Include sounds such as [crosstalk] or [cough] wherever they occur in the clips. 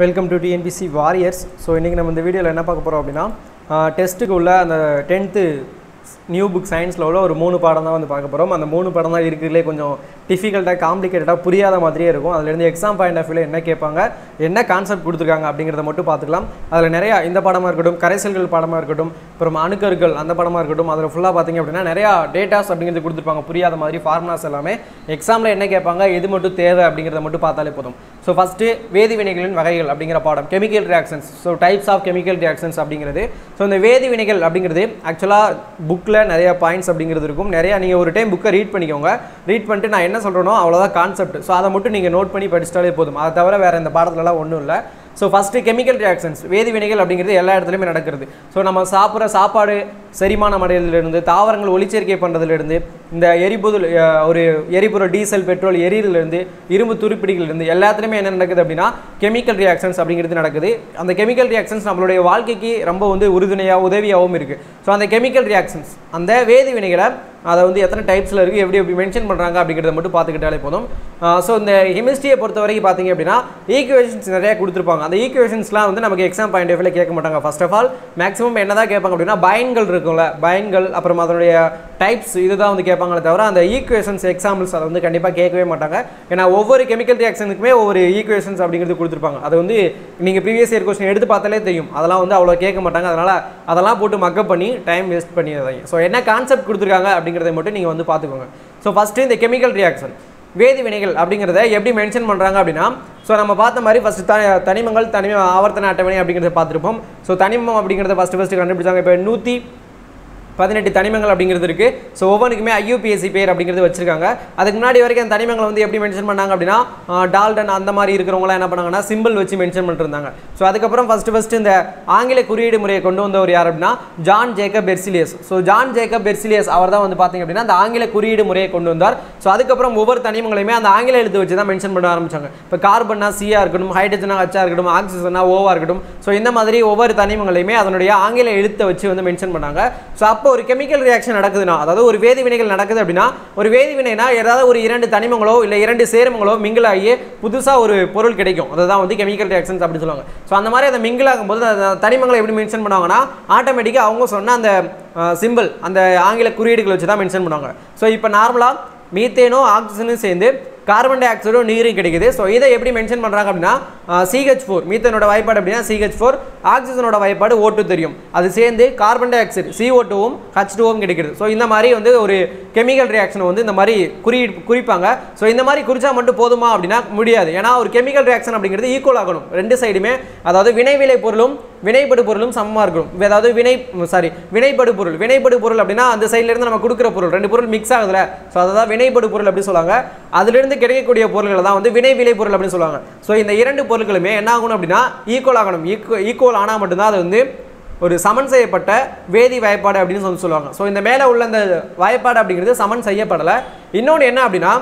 Welcome to TNPSC Warriors so இன்றைக்கி நம்ம இந்த வீடியோவில் என்ன பார்க்க போகிறோம் அப்படின்னா டெஸ்ட்டுக்கு உள்ள அந்த டென்த்து நியூ புக் சயின்ஸில் உள்ள ஒரு மூணு பாடம் தான் வந்து பார்க்க போகிறோம் அந்த மூணு பாடம் தான் இருக்கிறதுலே கொஞ்சம் டிஃபிகல்ட்டாக காம்ப்ளிகேட்டடாக புரியாத மாதிரியே இருக்கும். அதுலேருந்து எக்ஸாம் பாயிண்ட் ஆஃப் வியூவில் என்ன கேட்பாங்க என்ன கான்செப்ட் கொடுத்துருக்காங்க அப்படிங்கிறத மட்டும் பார்த்துக்கலாம். அதில் நிறையா இந்த பாடமாக இருக்கட்டும் கரைசல்கள் பாடமாக இருக்கட்டும் அப்புறம் அணுக்கர்கள் அந்த பாடமாக இருக்கட்டும் அதில் ஃபுல்லாக பார்த்தீங்க அப்படின்னா நிறையா டேட்டாஸ் அப்படிங்கிறது கொடுத்துருப்பாங்க. புரியாத மாதிரி ஃபார்முலாஸ் எல்லாமே. எக்ஸாமில் என்ன கேட்பாங்க எது மட்டும் தேவை அப்படிங்கிறத மட்டும் பார்த்தாலே போதும். ஸோ ஃபஸ்ட்டு வேதி வினைகளின் வகைகள் அப்படிங்கிற பாடம். Chemical reactions so types of chemical reactions அப்படிங்கிறது. ஸோ இந்த வேதி வினைகள் அப்படிங்கிறது ஆக்சுவலாக புக்கில் நிறைய பாயிண்ட்ஸ் அப்படிங்கிறது இருக்கும். நிறையா நீங்கள் ஒரு டைம் புக்கை ரீட் பண்ணிக்கோங்க. ரீட் பண்ணிட்டு நான் என்ன சொல்கிறேனோ அவ்வளோதான் கான்செப்ட் ஸோ அதை மட்டும் நீங்கள் நோட் பண்ணி படிச்சிட்டாலே போதும். அதை தவிர வேறு இந்த பாடத்துலலாம் ஒன்றும் இல்லை. ஸோ ஃபஸ்ட்டு கெமிக்கல் ரியாக்ஷன்ஸ் வேதி வினைகள் அப்படிங்கிறது எல்லா இடத்துலையுமே நடக்கிறது. ஸோ நம்ம சாப்பிட்ற சாப்பாடு செரிமானம் அடையிறதுலேருந்து தாவரங்கள் ஒளிச்சேர்க்கை பண்ணுறதுலேருந்து இந்த எரிபொருள் ஒரு எரிபொருள் டீசல் பெட்ரோல் எரியிலேருந்து இரும்பு துருப்பிடிகளிலிருந்து எல்லாத்துலேயுமே என்ன நடக்குது அப்படின்னா கெமிக்கல் ரியாக்ஷன்ஸ் அப்படிங்கிறது நடக்குது. அந்த கெமிக்கல் ரியாக்ஷன்ஸ் நம்மளுடைய வாழ்க்கைக்கு ரொம்ப வந்து உறுதுணையாக உதவியாகவும் இருக்குது ஸோ அந்த கெமிக்கல் ரியாக்ஷன்ஸ் அந்த வேதி வினைகளை அதை வந்து எத்தனை டைப்ஸில் இருக்குது எப்படி எப்படி மென்ஷன் பண்ணுறாங்க அப்படிங்கிறத மட்டும் பார்த்துக்கிட்டாலே போதும். ஸோ இந்த ஹெமிஸ்ட்ரியை பொறுத்த வரைக்கும் பார்த்தீங்க அப்படின்னா ஈக்குவேஷன்ஸ் நிறைய கொடுத்துருப்பாங்க. அந்த ஈக்குவேஷன்ஸ்லாம் வந்து நமக்கு எக்ஸாம் பாயிண்ட் ஆஃப் கேட்க மாட்டாங்க. ஃபர்ஸ்ட் ஆஃப் ஆல் மேக்ஸிமம் என்ன தான் கேட்பாங்க அப்படின்னா பயன்கள் இருக்கும்ல. பயன்கள் அப்புறம் அதனுடைய டைப்ஸ் இதுதான் வந்து கேட்பாங்களே தவிர அந்த ஈக்குவேஷன்ஸ் எக்ஸாம்பிள்ஸ் அதை வந்து கண்டிப்பாக கேட்கவே மாட்டாங்க. ஏன்னா ஒவ்வொரு கெமிக்கல் ரியாக்ஷனுக்குமே ஒவ்வொரு ஈக்குவேஷன்ஸ் அப்படிங்கிறது கொடுத்துருப்பாங்க. அது வந்து நீங்கள் ப்ரீவியஸ் இயர் கொஸ்டின் எடுத்து பார்த்தாலே தெரியும். அதெல்லாம் வந்து அவ்வளோ கேட்க மாட்டாங்க. அதனால் அதெல்லாம் போட்டு மக்கப் பண்ணி டைம் வேஸ்ட் பண்ணிடுறாங்க ஸோ என்ன கான்செப்ட் கொடுத்துருக்காங்க அப்படிங்கிறத மட்டும் நீங்கள் வந்து பார்த்துக்கோங்க. ஸோ ஃபஸ்ட்டு இந்த கெமிக்கல் ரியாக்ஷன் வேதி வினைகள் அப்படிங்கிறத எப்படி மென்ஷன் பண்ணுறாங்க அப்படின்னா ஸோ நம்ம பார்த்த மாதிரி ஃபஸ்ட்டு த தனிமங்கள் தனிம ஆவர்த்தன அட்டவணை அப்படிங்கிறத பார்த்துருப்போம். ஸோ தனிமம் அப்படிங்கிறத ஃபஸ்ட்டு ஃபஸ்ட்டு கண்டுபிடிச்சாங்க. இப்போ நூற்றி பதினெட்டு தனிமங்கள் அப்படிங்கிறது இருக்குது ஸோ ஒவ்வொன்றுக்குமே ஐயூபிஎஸ்சி பேர் அப்படிங்கிறது வச்சிருக்காங்க. அதுக்கு முன்னாடி வரைக்கும் அந்த தனிமங்களை வந்து எப்படி மென்ஷன் பண்ணாங்க அப்படின்னா டால்டன் அந்த மாதிரி இருக்கிறவங்களாம் என்ன பண்ணாங்கன்னா சிம்பிள் வச்சு மென்ஷன் பண்ணிருந்தாங்க. ஸோ அதுக்கப்புறம் ஃபஸ்ட்டு ஃபஸ்ட்டு இந்த ஆங்கில குறியீடு முறையை கொண்டு வந்தவர் யார் அப்படின்னா John Jacob Berzelius. So John Jacob Berzelius அவர் தான் வந்து பார்த்தீங்க அப்படின்னா அந்த ஆங்கில குறியீடு முறையை கொண்டு வந்தார். ஸோ அதுக்கப்புறம் ஒவ்வொரு தனிமங்களையுமே அந்த ஆங்கில எழுத்து வச்சு தான் மென்ஷன் பண்ண ஆரம்பிச்சாங்க. இப்போ கார்பனா சியா இருக்கட்டும் ஹைட்ரஜனா ஹச்சா இருக்கட்டும் ஆக்சிஜனா ஓவா இருக்கட்டும். ஸோ இந்த மாதிரி ஒவ்வொரு தனிமங்களையுமே அதனுடைய ஆங்கில எழுத்தை வச்சு வந்து மென்ஷன் பண்ணாங்க. ஸோ அப்போ ஒரு கெமிக்கல் ரியாக்ஷன் நடக்குதுன்னா அதாவது ஒரு வேதி வினைகள் நடக்குது அப்படின்னா ஒரு வேதிவினைனா ஏதாவது ஒரு இரண்டு தனிமங்களோ இல்லை இரண்டு சேர்மங்களோ மிங்கிள் ஆகி புதுசாக ஒரு பொருள் கிடைக்கும். அதுதான் வந்து கெமிக்கல் ரியாக்ஷன்ஸ் அப்படின்னு சொல்லுவாங்க. ஸோ அந்த மாதிரி அந்த மிங்கிள் ஆகும்போது தனிமங்களை எப்படி மென்ஷன் பண்ணுவாங்கன்னா ஆட்டோமேட்டிக்காக அவங்க சொன்ன அந்த சிம்பிள் அந்த ஆங்கில குறியீடுகள் வச்சு தான் மென்ஷன் பண்ணுவாங்க. ஸோ இப்போ நார்மலாக மீத்தேனும் ஆக்சிஜனும் சேர்ந்து கார்பன் டை ஆக்சைடும் நீரும் கிடைக்குது. ஸோ இதை எப்படி மென்ஷன் பண்ணுறாங்க அப்படின்னா சிஹெச் ஃபோர் மீத்தனோட வாய்ப்பாடு அப்படின்னா சிஹெச் ஃபோர் ஆக்சிஜனோட வாய்ப்பாடு ஓட்டு தெரியும். அது சேர்ந்து கார்பன் டை ஆக்சைடு CO2 டூவும் ஹச் டூவும் கிடைக்கிறது ஸோ இந்த மாதிரி வந்து ஒரு கெமிக்கல் ரியாக்ஷனை வந்து இந்த மாதிரி குறி குறிப்பாங்க. ஸோ இந்த மாதிரி குறிச்சா மட்டும் போதுமா அப்படின்னா முடியாது. ஏன்னா ஒரு கெமிக்கல் ரியாக்ஷன் அப்படிங்கிறது ஈக்குவல் ஆகணும். ரெண்டு சைடுமே அதாவது வினைவிலை பொருளும் வினைப்படு பொருளும் சமமாக இருக்கணும். அதாவது வினை சாரி வினைப்படு பொருள். வினைப்படு பொருள் அப்படின்னா அந்த சைட்லேருந்து நம்ம கொடுக்குற பொருள். ரெண்டு பொருள் மிக்ஸ் ஆகுதுல ஸோ அதான் வினைப்படு பொருள் அப்படி சொல்லுவாங்க. அதுலேருந்து கிடைக்கக்கூடிய பொருள்களை தான் வந்து வினை விலை பொருள் அப்படின்னு சொல்லுவாங்க. ஸோ இந்த இரண்டு பொருட்களுமே என்ன ஆகணும் அப்படின்னா ஈக்குவல் ஆகணும். ஈக்குவல் ஈக்குவல் ஆனால் மட்டும்தான் அது வந்து ஒரு சமன் செய்யப்பட்ட வேதி வாய்ப்பாடு அப்படின்னு சொல்லி சொல்லுவாங்க. ஸோ இந்த மேலே உள்ள அந்த வாய்ப்பாடு அப்படிங்கிறது சமன் செய்யப்படலை. இன்னொன்று என்ன அப்படின்னா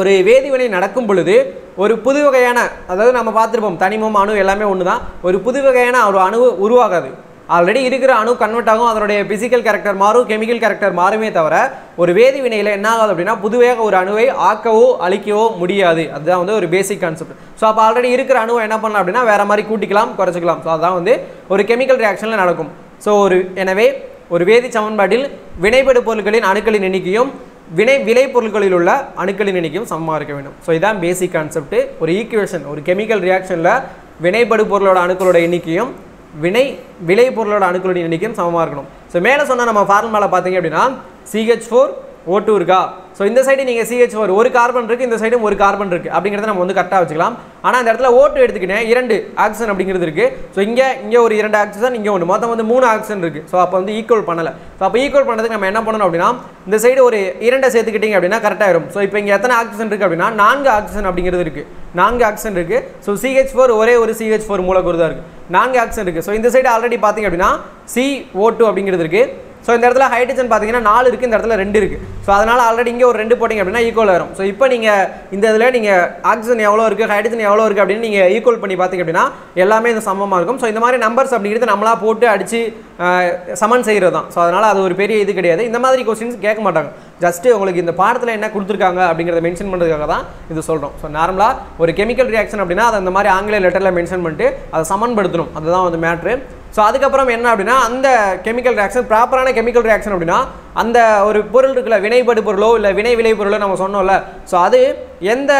ஒரு வேதிவினை நடக்கும் பொழுது ஒரு புது வகையான அதாவது நம்ம பார்த்துருப்போம் தனிமம் அணு எல்லாமே ஒன்று தான் ஒரு புது வகையான ஒரு அணு உருவாகாது. ஆல்ரெடி இருக்கிற அணு கன்வெர்ட் ஆகும். அதனுடைய பிசிக்கல் கேரக்டர் மாறும் கெமிக்கல் கேரக்டர் மாறுமே தவிர ஒரு வேதி வினையில் என்ன ஆகாது அப்படின்னா புதுவையாக ஒரு அணுவை ஆக்கவோ அழிக்கவோ முடியாது. அதுதான் வந்து ஒரு பேசிக் கான்செப்ட் ஸோ அப்போ ஆல்ரெடி இருக்கிற அணுவை என்ன பண்ணலாம் அப்படின்னா வேற மாதிரி கூட்டிக்கலாம் குறைச்சிக்கலாம். ஸோ அதான் வந்து ஒரு கெமிக்கல் ரியாக்ஷனில் நடக்கும். ஸோ ஒரு எனவே ஒரு வேதி சமன்பாட்டில் வினைபடு பொருட்களின் அணுக்களின் எண்ணிக்கையும் வினை விலை பொருட்களில் உள்ள அணுக்களின் எண்ணிக்கையும் சமமாக இருக்க வேண்டும். ஸோ இதான் பேசிக் கான்செப்ட் ஒரு ஈக்குவேஷன் ஒரு கெமிக்கல் ரியாக்ஷனில் வினைபடு பொருளோட அணுக்களோட எண்ணிக்கையும் வினை விளைபொருளோட பொருளோட எண்ணிக்கையும் சமமாக இருக்கணும். ஸோ மேலே சொன்ன நம்ம ஃபார்முலாவில் பார்த்தீங்க அப்படின்னா சிஹெச் ஃபோர் ஓ டூ இருக்கா? ஸோ இந்த சைடு நீங்கள் சிஹெச் ஃபோர் ஒரு கார்பன் இருக்குது இந்த சைடும் ஒரு கார்பன் இருக்குது அப்படிங்கிறத நம்ம வந்து கரெக்டாக வச்சுக்கலாம். ஆனால் அந்த இடத்துல ஓட்டு எடுத்துக்கிட்டேன். இரண்டு ஆக்சிஜன் அப்படிங்கிறது இருக்குது ஸோ இங்கே இங்கே ஒரு இரண்டு ஆக்சிஜன் இங்கே ஒன்று மொத்தம் வந்து மூணு ஆக்சிஜன் இருக்குது ஸோ அப்போ வந்து ஈக்குவல் பண்ணலை. ஸோ அப்போ ஈக்குவல் பண்ணுறதுக்கு நம்ம என்ன பண்ணணும் அப்படின்னா இந்த சைடு ஒரு இரண்டை சேர்த்துக்கிட்டீங்க அப்படின்னா கரெக்டாக இருக்கும் ஸோ இப்போ இங்கே எத்தனை ஆக்சிஜன் இருக்குது அப்படின்னா நான்கு ஆக்சிஜன் அப்படிங்கிறது இருக்குது நான்கு ஆக்சிஜன் இருக்குது ஸோ சிஹெச் ஃபோர் ஒரே ஒரு சிஹெச் ஃபோர் மூலக்கூறு தான் இருக்குது நான்கு ஆக்சிஜன் இருக்குது ஸோ இந்த சைடு ஆல்ரெடி பார்த்தீங்க அப்படின்னா சி ஓ டூ அப்படிங்கிறது இருக்குது ஸோ இந்த இடத்துல ஹைட்ரஜன் பார்த்தீங்கன்னா நாலு இருக்குது இந்த இடத்துல ரெண்டு இருக்குது ஸோ அதனால் ஆல்ரெடி இங்கே ஒரு ரெண்டு போட்டிங்க அப்படின்னா ஈக்குவல் வரும் ஸோ இப்போ நீங்கள் இந்த இதில் நீங்கள் ஆக்சிஜன் எவ்வளோ இருக்குது ஹைட்ரஜன் எவ்வளோ இருக்குது அப்படின்னு நீங்கள் ஈக்குவல் பண்ணி பார்த்தீங்க அப்படின்னா எல்லாமே இந்த சமமாக இருக்கும். ஸோ இந்த மாதிரி நம்பர்ஸ் அப்படிங்கிறது நம்மளா போட்டு அடித்து சமன் செய்கிறது தான் ஸோ அதனால் அது ஒரு பெரிய இது கிடையாது. இந்த மாதிரி கொஸ்டின்ஸ் கேட்க மாட்டாங்க. ஜஸ்ட்டு உங்களுக்கு இந்த பாடத்தில் என்ன கொடுத்துருக்காங்க அப்படிங்கிறத மென்ஷன் பண்ணுறதுக்காக தான் இது சொல்கிறோம் ஸோ நார்மலாக ஒரு கெமிக்கல் ரியாக்ஷன் அப்படின்னா அதை அந்த மாதிரி ஆங்கில லெட்டரில் மென்ஷன் பண்ணிட்டு அதை சமன்படுத்தணும். அதுதான் வந்து மேட்ரு ஸோ அதுக்கப்புறம் என்ன அப்படின்னா அந்த கெமிக்கல் ரியாக்ஷன் ப்ராப்பரான கெமிக்கல் ரியாக்ஷன் அப்படின்னா அந்த ஒரு பொருள் இருக்குல்ல வினைபடு பொருளோ இல்லை வினை விளை பொருளோ நம்ம சொன்னோம்ல ஸோ அது எந்த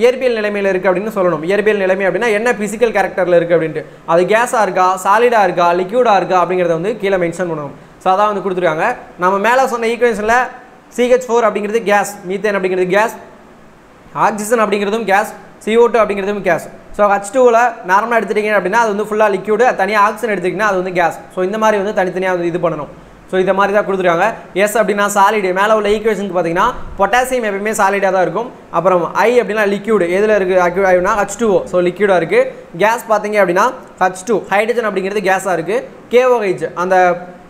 இயற்பியல் நிலைமையில் இருக்குது அப்படின்னு சொல்லணும். இயற்பியல் நிலைமை அப்படின்னா என்ன ஃபிசிக்கல் கேரக்டரில் இருக்குது அப்படின்ட்டு. அது கேஸாக இருக்கா சாலிடாக இருக்கா லிக்யூடாக இருக்கா அப்படிங்கிறத வந்து கீழே மென்ஷன் பண்ணணும். ஸோ அதான் வந்து கொடுத்துருக்காங்க. நம்ம மேலே சொன்ன ஈக்குவேஷனில் சிஹெச் ஃபோர் அப்படிங்கிறது கேஸ் மீத்தேன் அப்படிங்கிறது கேஸ் ஆக்சிஜன் அப்படிங்கிறதும் கேஸ் சிஓ டூ அப்படிங்கிறதும் கேஸ். ஸோ ஹச் டூவில் நார்மலாக எடுத்துட்டீங்க அப்படின்னா அது வந்து ஃபுல்லாக லிக்யூடு தனியாக ஆக்சிஜன் எடுத்துக்கிட்டிங்கன்னா அது வந்து கேஸ் ஸோ இந்த மாதிரி வந்து தனித்தனியாக வந்து இது பண்ணணும். ஸோ இதை மாதிரி தான் கொடுத்துருக்காங்க. எஸ் அப்படின்னா சாலிடு மேலே உள்ள ஈக்குவேஷனுக்கு பார்த்தீங்கன்னா பொட்டாசியம் எப்பயுமே சாலிடாக தான் இருக்கும். அப்புறம் ஐ அப்படின்னா லிக்யூடு எதில் இருக்குது அக்யூட் ஐனா ஹச் டூ ஸோ லிக்யூடாக இருக்குது கேஸ் பார்த்தீங்க அப்படின்னா ஹச் டூ ஹைட்ரஜன் அப்படிங்கிறது கேஸாக இருக்குது கேஓஹெச் அந்த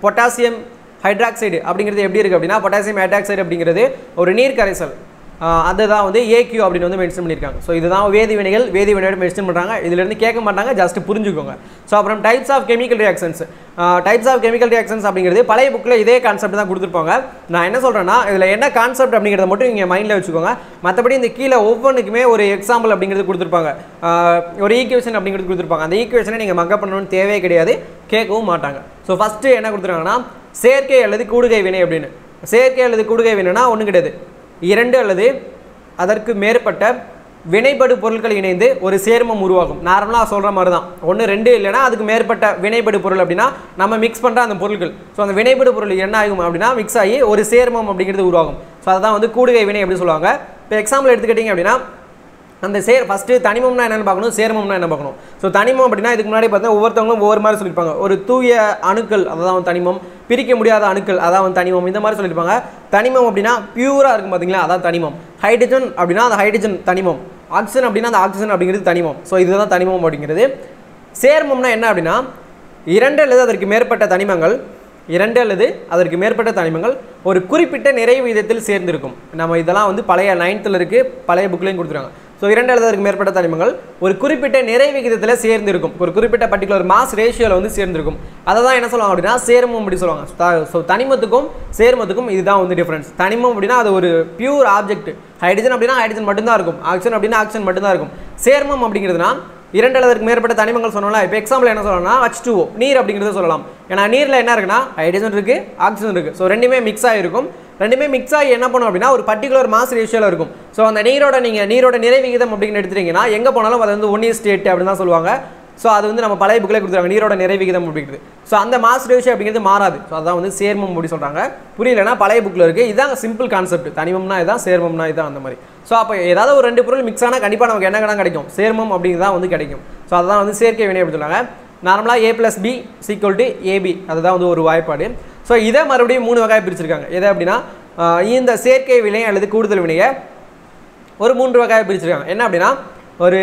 பொட்டாசியம் ஹைட்ராக்சைடு அப்படிங்கிறது எப்படி இருக்குது அப்படின்னா பொட்டாசியம் ஹைட்ராக்சைடு அப்படிங்கிறது ஒரு நீர் கரைசல் அதுதான் வந்து ஏக்யூ அப்படின்னு வந்து மென்ஷன் பண்ணியிருக்காங்க. ஸோ இதுதான் வேதி வினைகள் வேதி வினையோட மென்ஷன் பண்ணுறாங்க இதுலேருந்து கேட்க மாட்டாங்க ஜஸ்ட் புரிஞ்சுக்கோங்க. ஸோ அப்புறம் types of chemical reactions types of chemical reactions அப்படிங்கிறது பழைய புக்கில் இதே கான்செப்ட் தான் கொடுத்துருப்பாங்க. நான் என்ன சொல்கிறேன்னா இதில் என்ன கான்செப்ட் அப்படிங்கிறத மட்டும் நீங்கள் மைண்டில் வச்சுக்கோங்க. மற்றபடி இந்த கீழே ஒவ்வொன்றுக்குமே ஒரு எக்ஸாம்பிள் அப்படிங்கிறது கொடுத்துருப்பாங்க. ஒரு ஈக்குவேஷன் அப்படிங்கிறது கொடுத்துருப்பாங்க. அந்த ஈக்குவேஷனை நீங்கள் மக்க பண்ணணும்னு தேவையே கிடையாது. கேட்கவும் மாட்டாங்க. ஸோ ஃபஸ்ட்டு என்ன கொடுத்துருக்காங்கன்னா செயற்கை அல்லது கூடுகை வினை அப்படின்னு. செயற்கை அல்லது கூடுகை வினைனா ஒன்றும் கிடையாது. இரண்டு அல்லது அதற்கு மேற்பட்ட வினைபடு பொருட்கள் இணைந்து ஒரு சேர்மம் உருவாகும். நார்மலாக சொல்கிற மாதிரி தான் ஒன்று ரெண்டு இல்லைன்னா அதுக்கு மேற்பட்ட வினைபடு பொருள் அப்படின்னா நம்ம மிக்ஸ் பண்ணுற அந்த பொருட்கள் ஸோ அந்த வினைபடு பொருள் என்ன ஆகும் அப்படின்னா மிக்ஸ் ஆகி ஒரு சேர்மம் அப்படிங்கிறது உருவாகும். ஸோ அதுதான் வந்து கூடுகை வினை அப்படின்னு சொல்லுவாங்க. இப்போ எக்ஸாம்பிள் எடுத்துக்கிட்டிங்க அப்படின்னா அந்த சேர் ஃபஸ்ட்டு தனிமம்னா என்னென்னு பார்க்கணும் சேர்மம்னா என்ன பார்க்கணும்? ஸோ தனிமம் அப்படின்னா இதுக்கு முன்னாடி பார்த்தா ஒவ்வொருத்தவங்களும் ஒவ்வொரு மாதிரி சொல்லியிருப்பாங்க. ஒரு தூய அணுக்கள் அதான் தனிமம். பிரிக்க முடியாத அணுக்கள் அதான் தனிமம். இந்த மாதிரி சொல்லியிருப்பாங்க. தனிமம் அப்படின்னா பியூராக இருக்கும் பார்த்தீங்களா? அதான் தனிமம். ஹைட்ரஜன் அப்படின்னா அந்த ஹைட்ரஜன் தனிமம். ஆக்சிஜன் அப்படின்னா அந்த ஆக்சிஜன் அப்படிங்கிறது தனிமம். ஸோ இதுதான் தனிமம் அப்படிங்கிறது. சேர்மம்னா என்ன அப்படின்னா இரண்டு அல்லது அதற்கு மேற்பட்ட தனிமங்கள் இரண்டு அல்லது அதற்கு மேற்பட்ட தனிமங்கள் ஒரு குறிப்பிட்ட நிறைவு விதத்தில் சேர்ந்திருக்கும். நம்ம இதெல்லாம் வந்து பழைய நைன்த்தில் இருக்குது பழைய புக்லேயும் கொடுத்துருக்காங்க. ஸோ இரண்டு அல்லதற்கு மேற்பட்ட தனிமங்கள் ஒரு குறிப்பிட்ட நிறை விகிதத்தில் சேர்ந்திருக்கும். ஒரு குறிப்பிட்ட பர்டிகுலர் மாஸ் ரேஷியோவில் வந்து சேர்ந்திருக்கும். அதை தான் என்ன சொல்லுவாங்க அப்படின்னா சேர்மம் அப்படி சொல்லுவாங்க. ஸோ தனிமத்துக்கும் சேர்மத்துக்கும் இதுதான் வந்து டிஃப்ரென்ஸ் தனிமம் அப்படின்னா அது ஒரு பியூர் ஆப்ஜெக்ட் ஹைட்ரஜன் அப்படின்னா ஹைட்ரஜன் மட்டும்தான் இருக்கும். ஆக்சிஜன் அப்படின்னா ஆக்சிஜன் மட்டும்தான் இருக்கும். சேர்மம் அப்படிங்கிறதுனா இரண்டு அல்லதற்கு மேற்பட்ட தனிமங்கள் சொன்னோம்ல இப்போ எக்ஸாம்பிள் என்ன சொல்லலாம்னா ஹச் டூ நீர் அப்படிங்கிறத சொல்லலாம். ஏன்னா நீரில் என்ன இருக்குன்னா ஹைட்ரஜன் இருக்குது ஆக்சிஜன் இருக்குது ஸோ ரெண்டுமே மிக்ஸ் ஆகிருக்கும் ரெண்டுமே மிக்ஸ் ஆகி என்ன பண்ணும் அப்படின்னா ஒரு பர்டிகுலர் மாஸ் ரேஷியோவில் இருக்கும். ஸோ அந்த நீரோட நீங்கள் நீரோட நிறை விகிதம் அப்படின்னு எடுத்துட்டிங்கன்னா எங்கே போனாலும் அது வந்து ஒன் ஸ்டேட் அப்படின்னு தான் சொல்லுவாங்க. ஸோ அது வந்து நம்ம பழைய புக்கில் கொடுத்துருவாங்க நீரோட நிறை விகிதம் அப்படிங்கிறது ஸோ அந்த மாஸ் ரேஷியோ அப்படிங்கிறது மாறாது. ஸோ அதான் வந்து சேர்மம் அப்படி சொல்கிறாங்க புரியலன்னா பழைய புக்கில் இருக்குது இதான் சிம்பிள் கான்செப்ட் தனிமம்னா இதான் சேர்மம்னா இதான் அந்த மாதிரி. ஸோ அப்போ ஏதாவது ஒரு ரெண்டு பொருள் மிக்ஸ் ஆனால் கண்டிப்பாக நமக்கு என்ன கணக்கு கிடைக்கும். சேர்மம் அப்படிங்கிறது தான் வந்து கிடைக்கும். ஸோ அதுதான் வந்து சேர்க்கை வினை அப்படி நார்மலாக A plus B equal to AB அதுதான் வந்து ஒரு வாய்ப்பாடு. ஸோ இதை மறுபடியும் மூணு வகையாக பிரிச்சிருக்காங்க. எதை அப்படின்னா இந்த சேர்க்கை வினை அல்லது கூடுதல் வினையை ஒரு மூன்று வகையாக பிரிச்சிருக்காங்க. என்ன அப்படின்னா ஒரு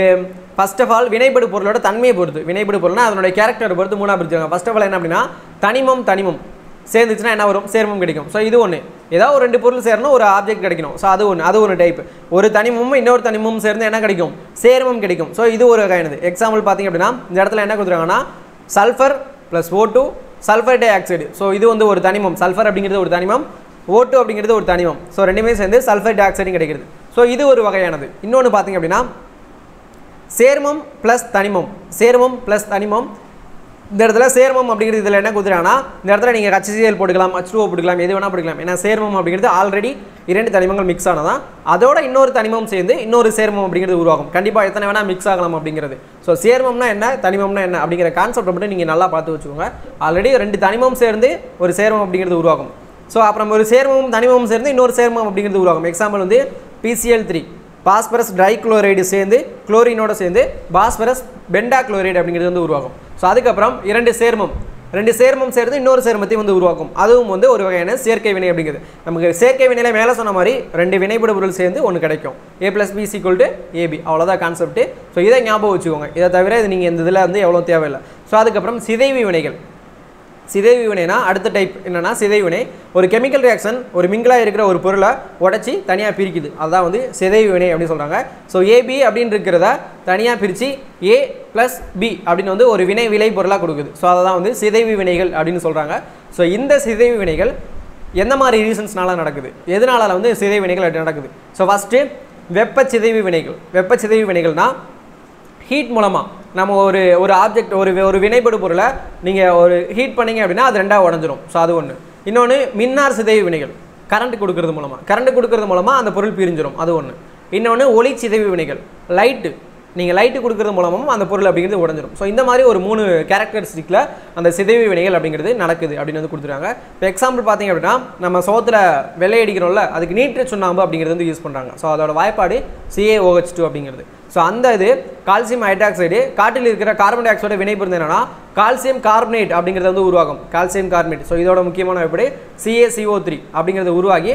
ஃபர்ஸ்ட் ஆஃப் ஆல் வினைப்படு பொருளோட தன்மையை பொறுத்து. வினைப்படு பொருள்னா அதனுடைய கேரக்டர் பொறுத்து மூணாக பிரிச்சிருக்காங்க. ஃபஸ்ட் ஆஃப் ஆல் என்ன அப்படின்னா தனிமம் தனிமம். சேர்ந்துச்சுன்னா என்ன வரும்? சேர்மம் கிடைக்கும். ஸோ இது ஒன்று ஏதாவது ஒரு ரெண்டு பொருள் சேரணும் ஒரு ஆப்ஜெக்ட் கிடைக்கணும். ஸோ அது ஒன்று அது ஒரு டைப் ஒரு தனிமமும் இன்னொரு தனிமமும் சேர்ந்து என்ன கிடைக்கும்? சேர்மம் கிடைக்கும். ஸோ இது ஒரு வகையானது. எக்ஸாம்பிள் பார்த்தீங்க அப்படின்னா இந்த இடத்துல என்ன கொடுத்துருக்காங்கன்னா sulphur plus O two sulphur dioxide so இது வந்து ஒரு தனிமம். சல்ஃபர் அப்படிங்கிறது ஒரு தனிமம். ஓட்டு அப்படிங்கிறது ஒரு தனிமம். ஸோ ரெண்டுமே சேர்ந்து சல்ஃபர் டை ஆக்சைடும் கிடைக்கிறது. ஸோ இது ஒரு வகையானது. இன்னொன்று பார்த்தீங்க அப்படின்னா சேர்மம் ப்ளஸ் தனிமம். சேர்மம் ப்ளஸ் தனிமம். இந்த இடத்துல சேர்மம் அப்படிங்கிறது இதில் என்ன கொடுத்துருக்காங்கன்னா இந்த இடத்துல நீங்கள் HCl போட்டுக்கலாம் H2O போட்டுக்கலாம் எது வேணால் போட்டுக்கலாம். ஏன்னா சேர்மம் அப்படிங்கிறது ஆல்ரெடி இரண்டு தனிமங்கள் மிக்ஸ் ஆனதான் அதோட இன்னொரு தனிமம் சேர்ந்து இன்னொரு சேர்மம் அப்படிங்கிறது உருவாகும். கண்டிப்பாக எத்தனை வேணால் மிக்ஸ் ஆகலாம் அப்படிங்கிறது. ஸோ சேர்மம்னா என்ன தனிமம்னா என்ன அப்படிங்கிற கான்செப்ட் மட்டும் நீங்கள் நல்லா பார்த்து வச்சுக்கோங்க. ஆல்ரெடி ரெண்டு தனிமம் சேர்ந்து ஒரு சேர்மம் அப்படிங்கிறது உருவாகும். ஸோ அப்புறம் ஒரு சேர்மமும் தனிமமும் சேர்ந்து இன்னொரு சேர்மம் அப்படிங்கிறது உருவாகும். எக்ஸாம்பிள் வந்து பிசிஎல் த்ரீ பாஸ்பரஸ் ட்ரைக்ளோரைடு சேர்ந்து குளோரினோட சேர்ந்து பாஸ்பரஸ் பெண்டா குளோரைடு அப்படிங்கிறது வந்து உருவாகும். ஸோ அதுக்கப்புறம் இரண்டு சேர்மம். ரெண்டு சேர்மம் சேர்ந்து இன்னொரு சேர்மத்தையும் வந்து உருவாக்கும். அதுவும் வந்து ஒரு வகையான சேர்க்கை வினை அப்படிங்கிறது. நமக்கு சேர்க்கை வினையில மேலே சொன்ன மாதிரி ரெண்டு வினைபடு பொருள் சேர்ந்து ஒன்று கிடைக்கும். A plus B equal to AB அவ்வளோதான் கான்செப்ட் ஸோ இதை ஞாபகம் வச்சுக்கோங்க. இதை தவிர இது நீங்கள் இந்த இதில் வந்து எவ்வளோ தேவையில்லை. ஸோ அதுக்கப்புறம் சிதைவு வினைகள். சிதைவு வினைனா அடுத்த டைப் என்னென்னா சிதைவு வினை ஒரு கெமிக்கல் ரியாக்ஷன் ஒரு மிங்கிளாக இருக்கிற ஒரு பொருளை உடச்சி தனியாக பிரிக்குது. அதுதான் வந்து சிதைவு வினை அப்படின்னு சொல்கிறாங்க ஸோ ஏபி அப்படின்னு இருக்கிறத தனியாக பிரித்து ஏ ப்ளஸ் பி அப்படின்னு வந்து ஒரு வினை விளை பொருளாக கொடுக்குது. ஸோ அதை தான் வந்து சிதைவு வினைகள் அப்படின்னு சொல்கிறாங்க ஸோ இந்த சிதைவு வினைகள் எந்த மாதிரி ரீசன்ஸ்னால நடக்குது? எதனால வந்து சிதைவு வினைகள் அப்படி நடக்குது? ஸோ ஃபஸ்ட்டு வெப்ப சிதைவு வினைகள். வெப்ப சிதைவு வினைகள்னா ஹீட் மூலமாக நம்ம ஒரு ஒரு ஆப்ஜெக்ட் ஒரு ஒரு வினைப்படு பொருளை நீங்கள் ஒரு ஹீட் பண்ணீங்க அப்படின்னா அது ரெண்டாக உடஞ்சிரும். ஸோ அது ஒன்று இன்னொன்று மின்னார் சிதைவு வினைகள். கரண்ட் கொடுக்கறது மூலமாக கரண்ட் கொடுக்கறது மூலமாக அந்த பொருள் பிரிஞ்சிரும். அது ஒன்று இன்னொன்று ஒளி சிதைவு வினைகள். லைட்டு நீங்கள் லைட்டு கொடுக்கறது மூலமும் அந்த பொருள் அப்படிங்கிறது உடஞ்சிரும். ஸோ இந்த மாதிரி ஒரு மூணு கேரக்டரிஸ்டிக்கில் அந்த சிதைவு வினைகள் அப்படிங்கிறது நடக்குது அப்படின்னு வந்து கொடுத்துருக்காங்க. இப்போ எக்ஸாம்பிள் பார்த்தீங்க அப்படின்னா நம்ம சோத்தில் வெள்ளை அடிக்கிறோம்ல அதுக்கு நீட்டு சுண்ணாம்பு அப்படிங்கிறது வந்து யூஸ் பண்ணுறாங்க ஸோ அதோட வாய்ப்பாடு சிஏஓஹெச் டூ அப்படிங்கிறது. ஸோ அந்த இது கால்சியம் ஹைட்ராக்சைடு காட்டில் இருக்கிற கார்பன் டை ஆக்சைடு வினை என்னன்னா கால்சியம் கார்பனேட் அப்படிங்கிறது வந்து உருவாகும் கால்சியம் கார்பனேட் ஸோ இதோட முக்கியமான எப்படி சிஏசிஓ த்ரீ அப்படிங்கிறது உருவாகி